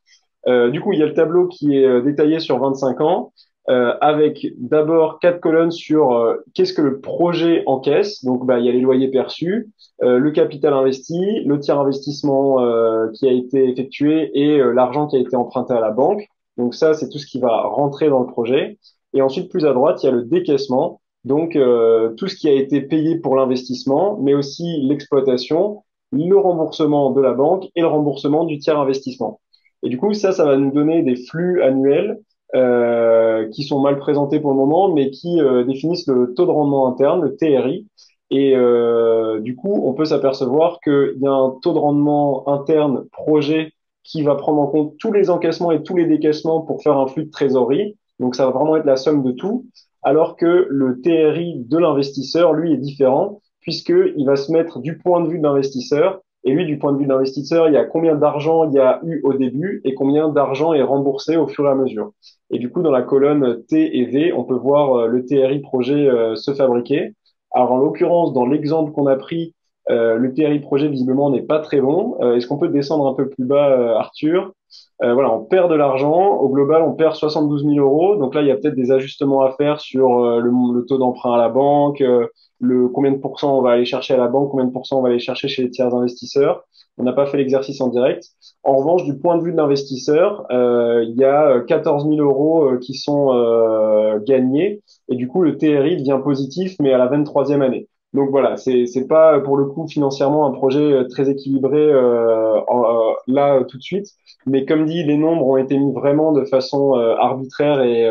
Euh, du coup, il y a le tableau qui est euh, détaillé sur 25 ans, euh, avec d'abord quatre colonnes sur qu'est-ce que le projet encaisse. Donc, bah, il y a les loyers perçus, le capital investi, le tiers investissement qui a été effectué et l'argent qui a été emprunté à la banque. Donc ça, c'est tout ce qui va rentrer dans le projet. Et ensuite, plus à droite, il y a le décaissement. Donc, euh, tout ce qui a été payé pour l'investissement, mais aussi l'exploitation, le remboursement de la banque et le remboursement du tiers investissement. Et du coup, ça, ça va nous donner des flux annuels euh, qui sont mal présentés pour le moment, mais qui euh, définissent le taux de rendement interne, le TRI. Et euh, du coup, on peut s'apercevoir qu'il y a un taux de rendement interne projet qui va prendre en compte tous les encaissements et tous les décaissements pour faire un flux de trésorerie. Donc, ça va vraiment être la somme de tout. Alors que le TRI de l'investisseur, lui, est différent puisqu'il va se mettre du point de vue de l'investisseur et lui, du point de vue de l'investisseur, il y a combien d'argent il y a eu au début et combien d'argent est remboursé au fur et à mesure. Et du coup, dans la colonne T et V, on peut voir euh, le TRI projet euh, se fabriquer. Alors, en l'occurrence, dans l'exemple qu'on a pris, le TRI projet, visiblement, n'est pas très bon. Est-ce qu'on peut descendre un peu plus bas, Arthur? Voilà, on perd de l'argent. Au global, on perd 72 000 euros. Donc là, il y a peut-être des ajustements à faire sur le, taux d'emprunt à la banque, le combien de pourcents on va aller chercher à la banque, combien de pourcents on va aller chercher chez les tiers investisseurs. On n'a pas fait l'exercice en direct. En revanche, du point de vue de l'investisseur, euh, il y a 14 000 euros euh, qui sont euh, gagnés et du coup le TRI devient positif, mais à la 23e année. Donc voilà, c'est pas pour le coup financièrement un projet très équilibré euh, là tout de suite, mais comme dit, les nombres ont été mis vraiment de façon arbitraire et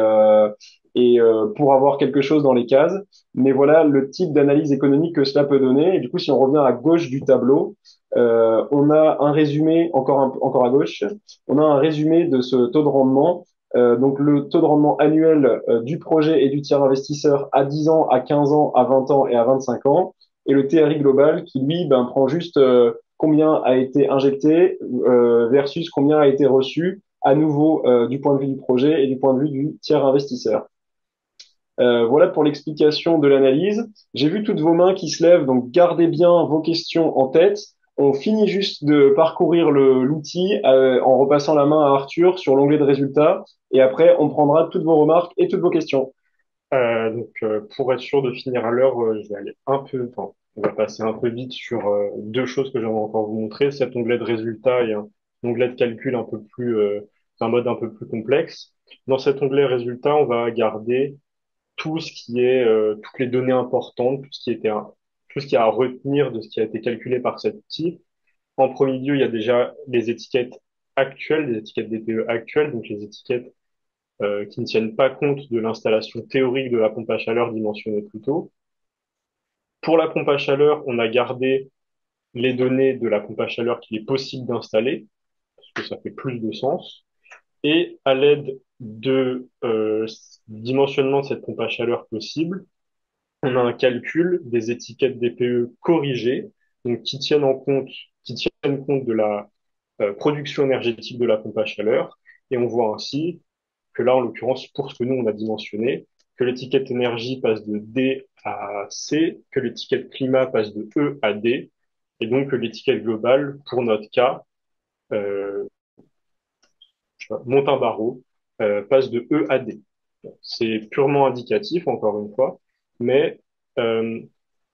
et euh, pour avoir quelque chose dans les cases. Mais voilà le type d'analyse économique que cela peut donner. Et du coup, si on revient à gauche du tableau, euh, on a un résumé encore encore à gauche. On a un résumé de ce taux de rendement. Euh, donc le taux de rendement annuel euh, du projet et du tiers investisseur à 10 ans, à 15 ans, à 20 ans et à 25 ans. Et le TRI global qui lui ben, prend juste euh, combien a été injecté versus combien a été reçu à nouveau du point de vue du projet et du point de vue du tiers investisseur. Euh, voilà pour l'explication de l'analyse. J'ai vu toutes vos mains qui se lèvent, donc gardez bien vos questions en tête. On finit juste de parcourir l'outil euh, en repassant la main à Arthur sur l'onglet de résultats et après on prendra toutes vos remarques et toutes vos questions. Euh, donc euh, pour être sûr de finir à l'heure, euh, je vais aller un peu, enfin, on va passer un peu vite sur deux choses que j'aimerais encore vous montrer. Cet onglet de résultats et un onglet de calcul un peu plus, un mode un peu plus complexe. Dans cet onglet résultats, on va garder tout ce qui est euh, toutes les données importantes, tout ce qui était ce qui a à retenir de ce qui a été calculé par cet outil. En premier lieu, il y a déjà les étiquettes actuelles, les étiquettes DPE actuelles, donc les étiquettes euh, qui ne tiennent pas compte de l'installation théorique de la pompe à chaleur dimensionnée plus tôt. Pour la pompe à chaleur, on a gardé les données de la pompe à chaleur qu'il est possible d'installer, parce que ça fait plus de sens. Et à l'aide de euh, dimensionnement de cette pompe à chaleur possible, on a un calcul des étiquettes DPE corrigées, donc qui tiennent en compte, qui tiennent compte de la euh, production énergétique de la pompe à chaleur, et on voit ainsi que là, en l'occurrence, pour ce que nous on a dimensionné, que l'étiquette énergie passe de D à C, que l'étiquette climat passe de E à D, et donc que l'étiquette globale, pour notre cas, euh, monte un barreau, euh, passe de E à D. C'est purement indicatif, encore une fois, mais euh,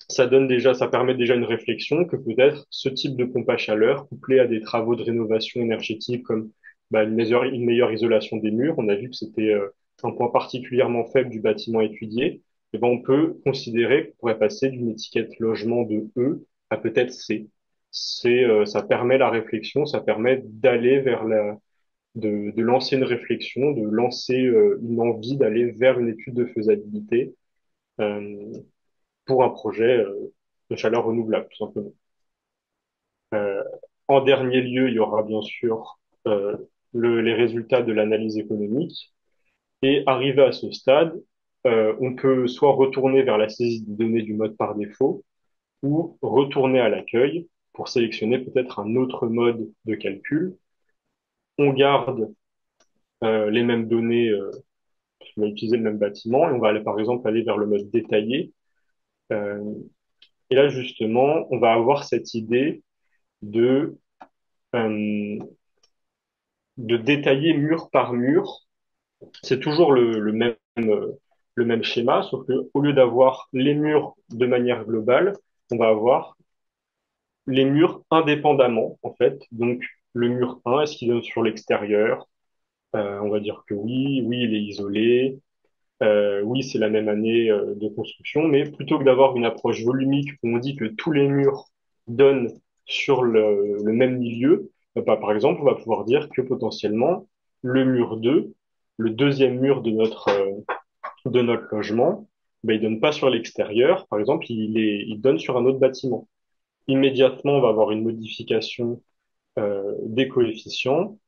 ça donne déjà, ça permet déjà une réflexion que peut-être ce type de pompe à chaleur, couplé à des travaux de rénovation énergétique comme bah, une, meilleure, une meilleure isolation des murs, on a vu que c'était euh, un point particulièrement faible du bâtiment étudié, et eh ben on peut considérer qu'on pourrait passer d'une étiquette logement de E à peut-être C. C'est, euh, ça permet la réflexion, ça permet d'aller vers la, de, lancer une réflexion, de lancer euh, une envie d'aller vers une étude de faisabilité pour un projet euh, de chaleur renouvelable, tout simplement. en dernier lieu, il y aura bien sûr le, les résultats de l'analyse économique. Et arrivé à ce stade, on peut soit retourner vers la saisie des données du mode par défaut, ou retourner à l'accueil pour sélectionner peut-être un autre mode de calcul on garde euh, les mêmes données, euh, on va utiliser le même bâtiment et on va aller par exemple aller vers le mode détaillé. Euh, et là justement, on va avoir cette idée de euh, détailler mur par mur. C'est toujours le, même le même schéma, sauf que au lieu d'avoir les murs de manière globale, on va avoir les murs indépendamment en fait. Donc le mur 1, est-ce qu'il donne sur l'extérieur? Euh, on va dire que oui, oui, il est isolé. euh, oui, c'est la même année euh, de construction, mais plutôt que d'avoir une approche volumique où on dit que tous les murs donnent sur le, même milieu, bah, par exemple, on va pouvoir dire que potentiellement, le mur 2, le deuxième mur de notre, de notre logement, bah, il donne pas sur l'extérieur, par exemple, il, est, il donne sur un autre bâtiment. Immédiatement, on va avoir une modification des coefficients.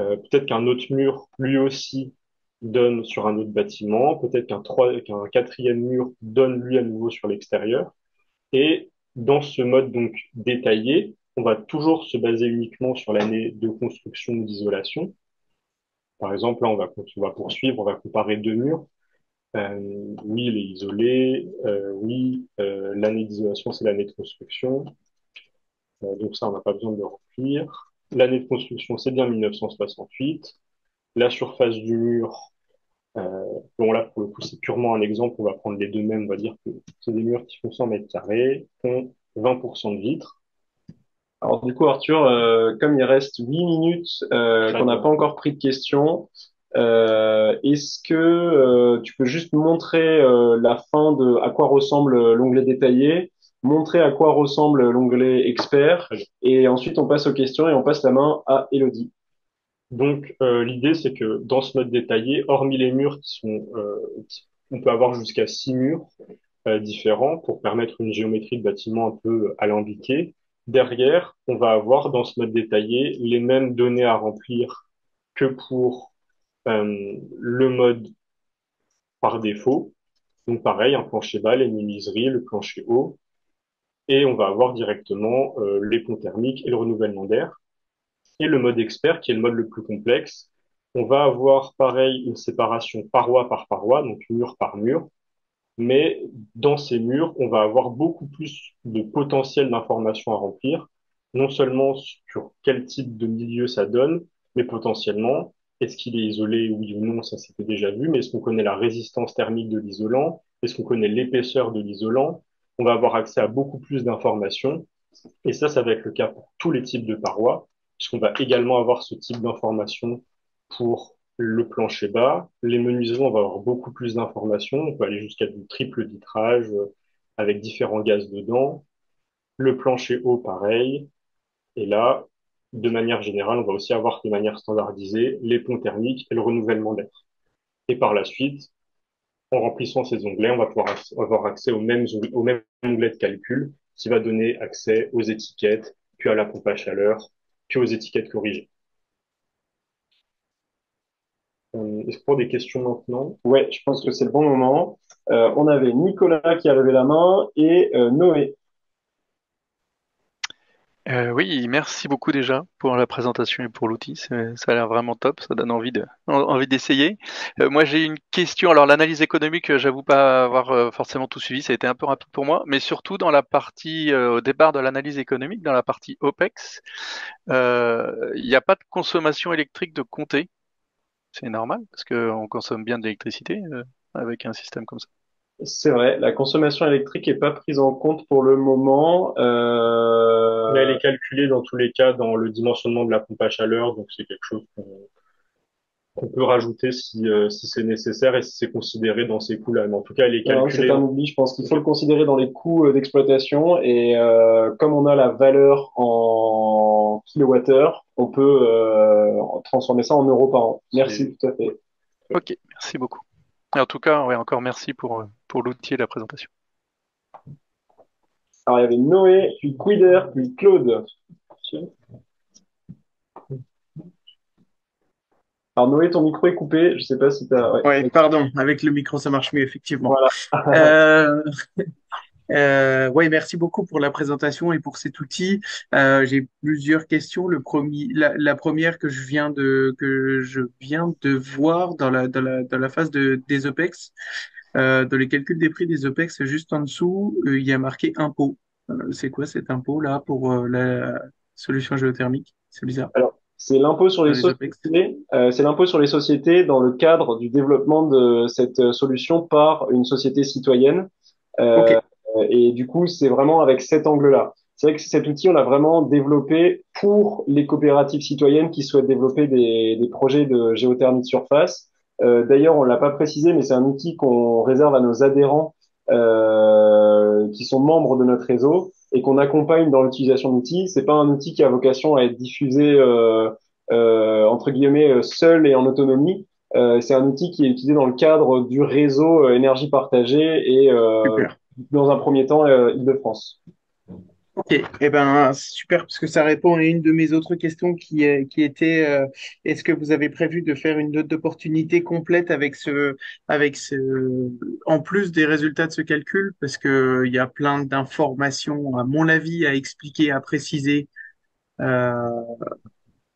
Euh, peut-être qu'un autre mur, lui aussi, donne sur un autre bâtiment. Peut-être qu'un quatrième mur donne lui à nouveau sur l'extérieur. Et dans ce mode donc détaillé, on va toujours se baser uniquement sur l'année de construction ou d'isolation. Par exemple, là, on va, poursuivre, on va comparer deux murs. Euh, oui, il est isolé. Euh, oui, l'année d'isolation, c'est l'année de construction. Donc ça, on n'a pas besoin de le remplir. L'année de construction, c'est bien 1968. La surface du mur, euh, bon là, pour le coup, c'est purement un exemple. On va prendre les deux mêmes. On va dire que c'est des murs qui font 100 mètres carrés, ont 20% de vitres. Alors du coup, Arthur, euh, comme il reste 8 minutes, euh, qu'on n'a pas encore pris de questions, euh, est-ce que euh, tu peux juste montrer euh, la fin de à quoi ressemble l'onglet détaillé, montrer à quoi ressemble l'onglet expert, et ensuite on passe aux questions et on passe la main à Elodie. Donc, euh, l'idée, c'est que dans ce mode détaillé, hormis les murs qui sont, euh, on peut avoir jusqu'à six murs euh, différents pour permettre une géométrie de bâtiment un peu alambiquée. Derrière, on va avoir dans ce mode détaillé les mêmes données à remplir que pour euh, le mode par défaut. Donc, pareil, un plancher bas, les menuiseries, le plancher haut, et on va avoir directement euh, les ponts thermiques et le renouvellement d'air. Et le mode expert, qui est le mode le plus complexe, on va avoir pareil une séparation paroi par paroi, donc mur par mur, mais dans ces murs, on va avoir beaucoup plus de potentiel d'informations à remplir, non seulement sur quel type de milieu ça donne, mais potentiellement, est-ce qu'il est isolé, oui ou non, ça c'était déjà vu, mais est-ce qu'on connaît la résistance thermique de l'isolant, est-ce qu'on connaît l'épaisseur de l'isolant, on va avoir accès à beaucoup plus d'informations, et ça, ça va être le cas pour tous les types de parois, puisqu'on va également avoir ce type d'informations pour le plancher bas. Les menuiseries, on va avoir beaucoup plus d'informations. On peut aller jusqu'à du triple vitrage euh, avec différents gaz dedans. Le plancher haut, pareil. Et là, de manière générale, on va aussi avoir de manière standardisée les ponts thermiques et le renouvellement d'air. Et par la suite, en remplissant ces onglets, on va pouvoir avoir accès au même, au même onglet de calcul qui va donner accès aux étiquettes, puis à la pompe à chaleur, puis aux étiquettes corrigées. Euh, Est-ce qu'on a des questions maintenant? Ouais, je pense que c'est le bon moment. Euh, on avait Nicolas qui a levé la main et euh, Noé. Euh, oui, merci beaucoup déjà pour la présentation et pour l'outil. Ça a l'air vraiment top. Ça donne envie de, en- envie d'essayer. Euh, moi, j'ai une question. Alors, l'analyse économique, euh, j'avoue pas avoir forcément tout suivi. Ça a été un peu rapide pour moi, mais surtout dans la partie, au départ de l'analyse économique, dans la partie OPEX, il n'y a pas de consommation électrique de compter. C'est normal parce qu'on consomme bien euh, avec un système comme ça. C'est vrai, la consommation électrique est pas prise en compte pour le moment. Euh, Mais elle est calculée dans tous les cas dans le dimensionnement de la pompe à chaleur, donc c'est quelque chose qu'on qu'on peut rajouter si, euh, si c'est nécessaire et si c'est considéré dans ces coûts-là. Mais en tout cas, elle est non, calculée. c'est un oubli. Je pense qu'il faut le considérer dans les coûts euh, d'exploitation et euh, comme on a la valeur en kilowattheure, on peut euh, transformer ça en euros par an. Merci, tout à fait. Ok, merci beaucoup. Et en tout cas, ouais, encore merci pour, euh, pour l'outil et la présentation. Alors il y avait Noé, puis Quider, puis Claude. Alors Noé, ton micro est coupé. Je sais pas si t'as. Ouais. Ouais, pardon, avec le micro, ça marche mieux, effectivement. Voilà. Euh, euh, ouais, merci beaucoup pour la présentation et pour cet outil. Euh, j'ai plusieurs questions. Le premier, la, la première que je viens de que je viens de voir dans la dans la dans la phase de des OPEX, euh, dans les calculs des prix des OPEX, juste en dessous, euh, il y a marqué impôt. Euh, c'est quoi cet impôt là pour euh, la solution géothermique? C'est bizarre. Alors, c'est l'impôt sur les les sociétés. euh, c'est l'impôt sur les sociétés dans le cadre du développement de cette solution par une société citoyenne. Euh, Ok. Et du coup, c'est vraiment avec cet angle-là. C'est vrai que cet outil, on l'a vraiment développé pour les coopératives citoyennes qui souhaitent développer des, des projets de géothermie de surface. Euh, d'ailleurs, on l'a pas précisé, mais c'est un outil qu'on réserve à nos adhérents euh, qui sont membres de notre réseau et qu'on accompagne dans l'utilisation d'outils. C'est pas un outil qui a vocation à être diffusé euh, euh, entre guillemets seul et en autonomie. Euh, c'est un outil qui est utilisé dans le cadre du réseau énergie partagée et dans un premier temps Île-de-France. Ok, eh ben, super, parce que ça répond à une de mes autres questions qui, qui était euh, est-ce que vous avez prévu de faire une note d'opportunité complète avec ce, avec ce, en plus des résultats de ce calcul, parce que il y a plein d'informations, à mon avis, à expliquer, à préciser euh,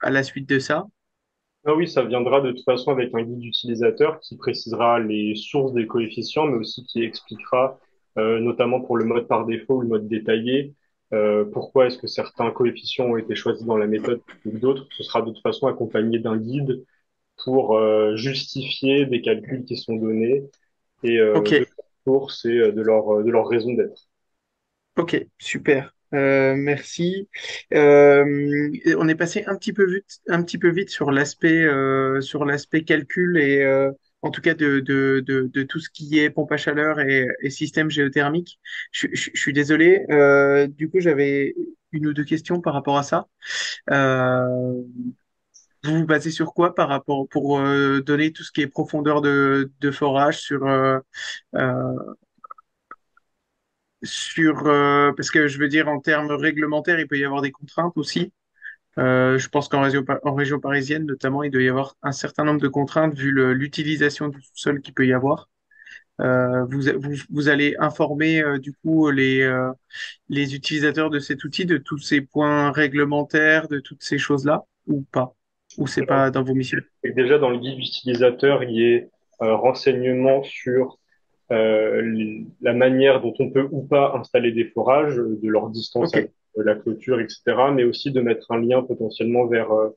à la suite de ça. Ah oui, ça viendra de toute façon avec un guide utilisateur qui précisera les sources des coefficients, mais aussi qui expliquera, euh, notamment pour le mode par défaut ou le mode détaillé, euh, pourquoi est-ce que certains coefficients ont été choisis dans la méthode plutôt que d'autres? Ce sera de toute façon accompagné d'un guide pour euh, justifier des calculs qui sont donnés et euh, Ok, de leur et euh, de leur, de leur raison d'être. ok, super. Euh, merci. Euh, on est passé un petit peu vite, un petit peu vite sur l'aspect euh, sur l'aspect calcul et euh, en tout cas de, tout ce qui est pompe à chaleur et, système géothermique. Je, suis désolé. Euh, du coup, j'avais une ou deux questions par rapport à ça. Euh, vous vous basez sur quoi par rapport pour euh, donner tout ce qui est profondeur de, de forage sur sur parce que je veux dire en termes réglementaires, il peut y avoir des contraintes aussi. Euh, je pense qu'en région, pa- en région parisienne, notamment, il doit y avoir un certain nombre de contraintes vu l'utilisation du sol qu'il peut y avoir. Euh, vous, vous, vous allez informer euh, du coup les, euh, les utilisateurs de cet outil de tous ces points réglementaires, de toutes ces choses-là, ou pas? Ou c'est pas dans vos missions? déjà dans le guide utilisateur, il y a renseignement sur la manière dont on peut ou pas installer des forages, de leur distance la clôture, etc., mais aussi de mettre un lien potentiellement vers euh,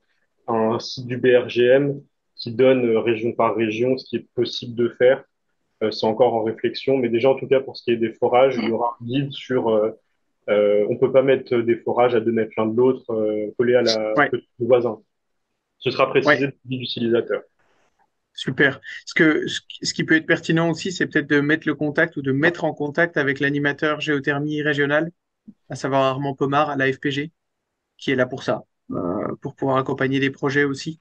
un site du BRGM qui donne euh, région par région ce qui est possible de faire. Euh, c'est encore en réflexion, mais déjà en tout cas pour ce qui est des forages, il y aura un guide sur euh, euh, on peut pas mettre des forages à deux mètres l'un de l'autre euh, collés à la ouais, clôture du voisin. Ce sera ouais. précisé dans le guide utilisateur. Super. Ce que, ce qui peut être pertinent aussi, c'est peut-être de mettre le contact ou de mettre en contact avec l'animateur géothermie régional, à savoir Armand Pomard à la FPG, qui est là pour ça, euh, pour pouvoir accompagner des projets aussi.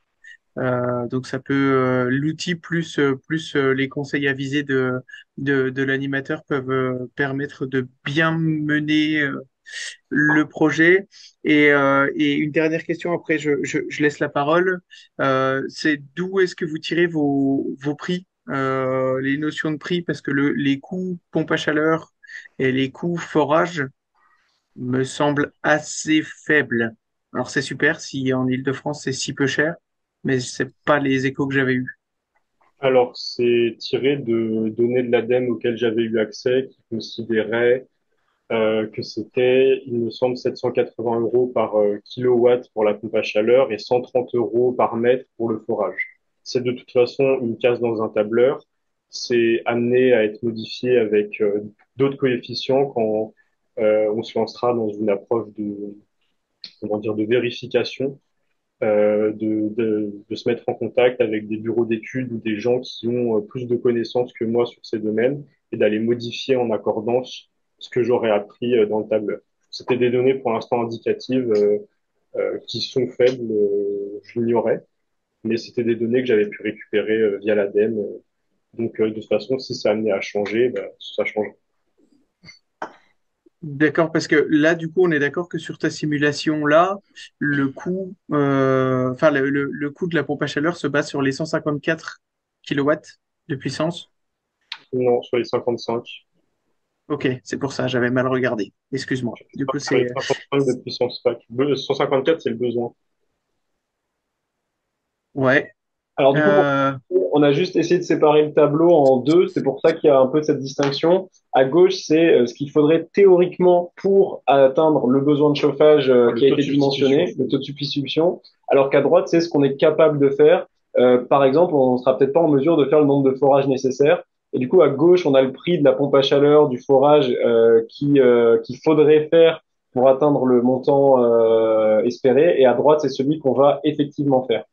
Euh, donc ça peut euh, l'outil plus plus les conseils avisés de de, l'animateur peuvent permettre de bien mener le projet. Et, une dernière question, après je, je, laisse la parole. C'est d'où est-ce que vous tirez vos, vos prix, les notions de prix, parce que le, les coûts pompe à chaleur et les coûts forage me semblent assez faibles. Alors c'est super si en Île-de-France c'est si peu cher, mais c'est pas les échos que j'avais eus. Alors, c'est tiré de données de l'ADEME auxquelles j'avais eu accès, qui considérait euh, que c'était, il me semble, 780 euros par euh, kilowatt pour la pompe à chaleur et 130 euros par mètre pour le forage. C'est de toute façon une case dans un tableur. C'est amené à être modifié avec euh, d'autres coefficients quand on se lancera dans une approche de, comment dire, de vérification euh, de, de, de, se mettre en contact avec des bureaux d'études ou des gens qui ont euh, plus de connaissances que moi sur ces domaines et d'aller modifier en accordance ce que j'aurais appris euh, dans le tableur. C'était des données pour l'instant indicatives euh, euh, qui sont faibles, euh, je l'ignorais, mais c'était des données que j'avais pu récupérer euh, via l'ADEME. Donc euh, de toute façon, si ça amenait à changer, bah, ça change. D'accord, parce que là, du coup, on est d'accord que sur ta simulation-là, le coût, euh, enfin, le, le, le coût de la pompe à chaleur se base sur les 154 kilowatts de puissance. Non, sur les 55. Ok, c'est pour ça, j'avais mal regardé. Excuse-moi. Du coup, c'est, 55 de puissance fac. 154, c'est le besoin. ouais. Alors du coup, Euh, on a juste essayé de séparer le tableau en deux. C'est pour ça qu'il y a un peu cette distinction. À gauche, c'est euh, ce qu'il faudrait théoriquement pour atteindre le besoin de chauffage euh, qui a été dimensionné, le taux de substitution. Alors qu'à droite, c'est ce qu'on est capable de faire. Euh, par exemple, on sera peut-être pas en mesure de faire le nombre de forages nécessaires. Et du coup, à gauche, on a le prix de la pompe à chaleur, du forage euh, qui euh, qu'il faudrait faire pour atteindre le montant euh, espéré. Et à droite, c'est celui qu'on va effectivement faire.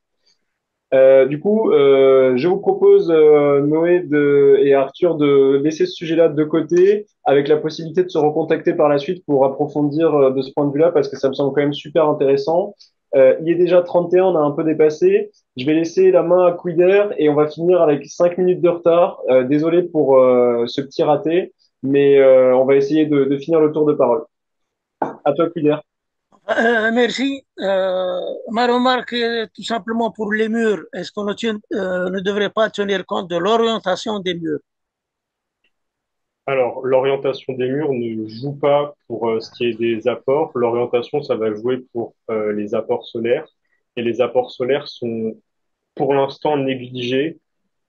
Euh, du coup, euh, je vous propose, euh, Noé de, et Arthur, de laisser ce sujet-là de côté, avec la possibilité de se recontacter par la suite pour approfondir euh, de ce point de vue-là, parce que ça me semble quand même super intéressant. Euh, il est déjà 31, on a un peu dépassé. Je vais laisser la main à Quider et on va finir avec 5 minutes de retard. Euh, désolé pour ce petit raté, mais on va essayer de, de finir le tour de parole. À toi, Quider. Euh, merci. Euh, ma remarque est tout simplement pour les murs. Est-ce qu'on euh, ne devrait pas tenir compte de l'orientation des murs? Alors, l'orientation des murs ne joue pas pour ce qui est des apports. L'orientation, ça va jouer pour les apports solaires. Et les apports solaires sont pour l'instant négligés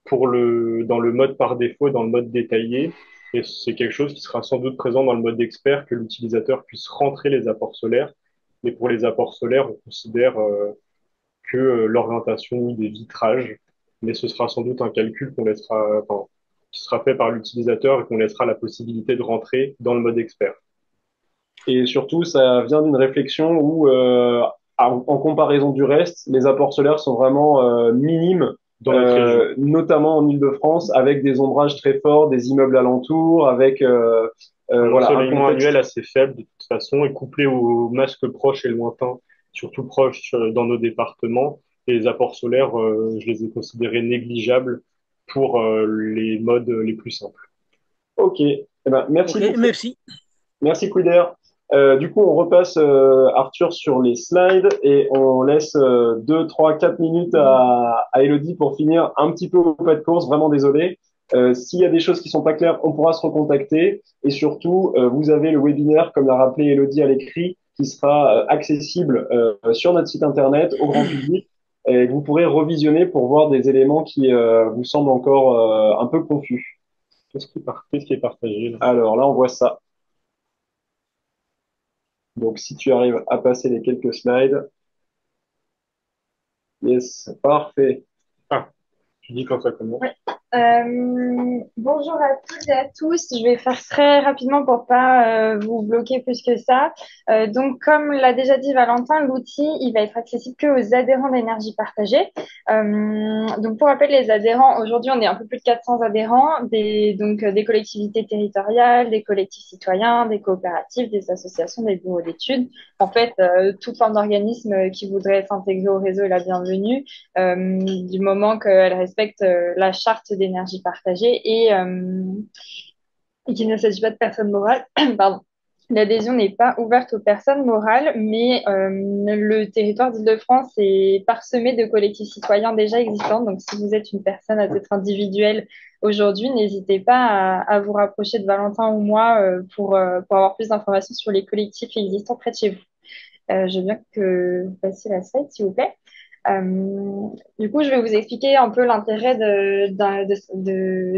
pour le, dans le mode par défaut, dans le mode détaillé. Et c'est quelque chose qui sera sans doute présent dans le mode expert, que l'utilisateur puisse rentrer les apports solaires. Mais pour les apports solaires, on considère euh, que euh, l'orientation des vitrages, mais ce sera sans doute un calcul qu'on laissera, enfin, qui sera fait par l'utilisateur et qu'on laissera la possibilité de rentrer dans le mode expert. Et surtout, ça vient d'une réflexion où, euh, en, comparaison du reste, les apports solaires sont vraiment euh, minimes, Dans euh, notamment en Île-de-France, avec des ombrages très forts, des immeubles alentours, avec euh, Un voilà, un contexte. annuel assez faible de toute façon et couplé aux masques proches et lointains, surtout proches euh, dans nos départements. Et les apports solaires, euh, je les ai considérés négligeables pour euh, les modes les plus simples. Ok. Eh ben, merci merci. Merci Quider. Euh, du coup, on repasse euh, Arthur sur les slides et on laisse euh, 2, 3, 4 minutes à, à Elodie pour finir un petit peu au pas de course. Vraiment désolé. Euh, S'il y a des choses qui sont pas claires, on pourra se recontacter. Et surtout, euh, vous avez le webinaire, comme l'a rappelé Elodie à l'écrit, qui sera euh, accessible euh, sur notre site internet au grand public et que vous pourrez revisionner pour voir des éléments qui euh, vous semblent encore euh, un peu confus. Qu'est-ce qui est, par- qu'est-ce qui est partagé là? Alors là, on voit ça. Donc, si tu arrives à passer les quelques slides. Yes, parfait. Ah, tu dis quand ça commence. Euh, bonjour à toutes et à tous. Je vais faire très rapidement pour pas euh, vous bloquer plus que ça. Euh, donc, comme l'a déjà dit Valentin, l'outil, il va être accessible que aux adhérents d'énergie partagée. Donc, pour rappel, les adhérents, aujourd'hui, on est un peu plus de 400 adhérents, des, donc des collectivités territoriales, des collectifs citoyens, des coopératives, des associations, des bureaux d'études. En fait, toute forme d'organisme qui voudrait s'intégrer au réseau est la bienvenue du moment qu'elle respecte la charte d'énergie partagée et, euh, et qu'il ne s'agit pas de personnes morales. Pardon. L'adhésion n'est pas ouverte aux personnes morales, mais euh, le territoire d'Île-de-France est parsemé de collectifs citoyens déjà existants. Donc, si vous êtes une personne à titre individuel aujourd'hui, n'hésitez pas à, vous rapprocher de Valentin ou moi euh, pour, pour avoir plus d'informations sur les collectifs existants près de chez vous. Je veux bien que vous passiez la slide, s'il vous plaît. Euh, du coup, je vais vous expliquer un peu l'intérêt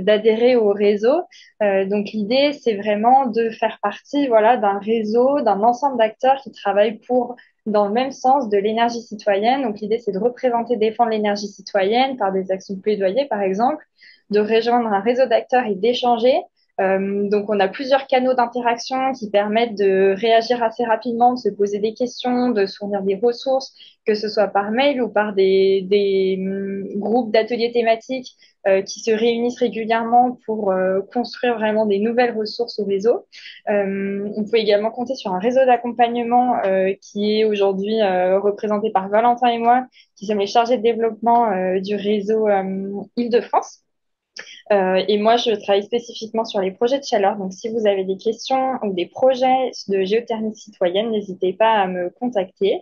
d'adhérer au réseau. Euh, donc, l'idée, c'est vraiment de faire partie, voilà, d'un réseau, d'un ensemble d'acteurs qui travaillent pour, dans le même sens de l'énergie citoyenne. Donc, l'idée, c'est de représenter, défendre l'énergie citoyenne par des actions de plaidoyer, par exemple, de rejoindre un réseau d'acteurs et d'échanger. Euh, donc, on a plusieurs canaux d'interaction qui permettent de réagir assez rapidement, de se poser des questions, de fournir des ressources que ce soit par mail ou par des, des hum, groupes d'ateliers thématiques euh, qui se réunissent régulièrement pour euh, construire vraiment des nouvelles ressources au réseau. On peut également compter sur un réseau d'accompagnement qui est aujourd'hui représenté par Valentin et moi, qui sommes les chargés de développement du réseau euh, Île-de-France. Euh, et moi, je travaille spécifiquement sur les projets de chaleur. Donc, si vous avez des questions ou des projets de géothermie citoyenne, n'hésitez pas à me contacter.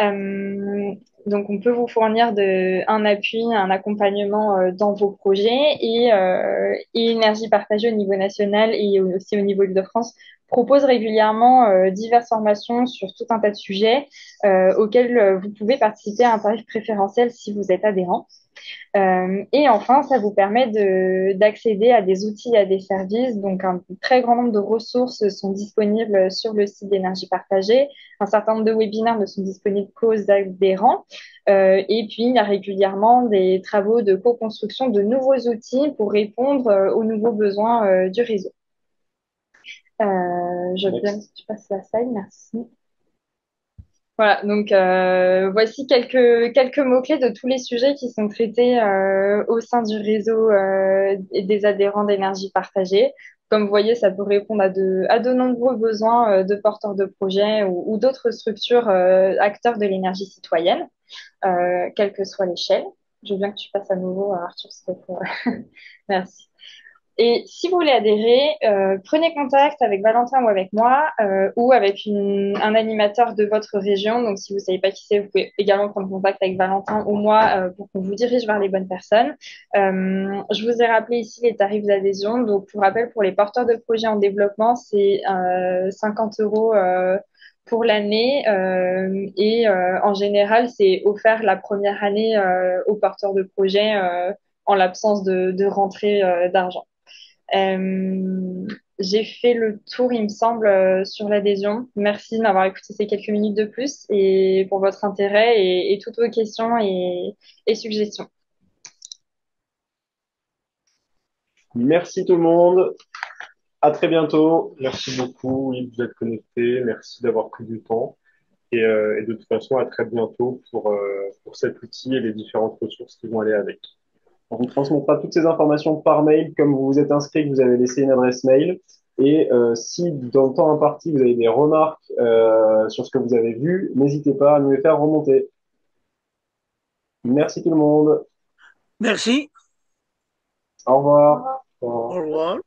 Euh, donc, on peut vous fournir de, un appui, un accompagnement euh, dans vos projets et, Énergie partagée au niveau national et aussi au niveau Île-de-France propose régulièrement euh, diverses formations sur tout un tas de sujets euh, auxquels euh, vous pouvez participer à un tarif préférentiel si vous êtes adhérent. Euh, et enfin, ça vous permet de, d'accéder à des outils à des services. Donc, un très grand nombre de ressources sont disponibles sur le site d'énergie partagée. Un certain nombre de webinaires ne sont disponibles qu'aux adhérents. Euh, et puis, il y a régulièrement des travaux de co-construction de nouveaux outils pour répondre euh, aux nouveaux besoins euh, du réseau. Euh, je viens, je passe la slide, merci. Voilà, donc euh, voici quelques, quelques mots-clés de tous les sujets qui sont traités euh, au sein du réseau euh, des adhérents d'énergie partagée. Comme vous voyez, ça peut répondre à de, à de nombreux besoins euh, de porteurs de projets ou, ou d'autres structures euh, acteurs de l'énergie citoyenne, euh, quelle que soit l'échelle. Je veux bien que tu passes à nouveau, Arthur, s'il te plaît. Merci. Et si vous voulez adhérer, euh, prenez contact avec Valentin ou avec moi euh, ou avec une, un animateur de votre région. Donc, si vous ne savez pas qui c'est, vous pouvez également prendre contact avec Valentin ou moi euh, pour qu'on vous dirige vers les bonnes personnes. Euh, je vous ai rappelé ici les tarifs d'adhésion. Donc, pour rappel, pour les porteurs de projets en développement, c'est 50 euros pour l'année euh, et euh, en général, c'est offert la première année euh, aux porteurs de projets en l'absence de, de rentrée d'argent. Euh, j'ai fait le tour, il me semble, euh, sur l'adhésion. Merci d'avoir écouté ces quelques minutes de plus et pour votre intérêt et, toutes vos questions et, suggestions. Merci tout le monde. À très bientôt. Merci beaucoup oui, vous êtes connectés. Merci d'avoir pris du temps. Et, euh, et, de toute façon, à très bientôt pour, pour cet outil et les différentes ressources qui vont aller avec. On vous transmettra toutes ces informations par mail, comme vous vous êtes inscrit, que vous avez laissé une adresse mail. Et euh, si dans le temps imparti, vous avez des remarques euh, sur ce que vous avez vu, n'hésitez pas à nous les faire remonter. Merci tout le monde. Merci. Au revoir. Au revoir. Au revoir.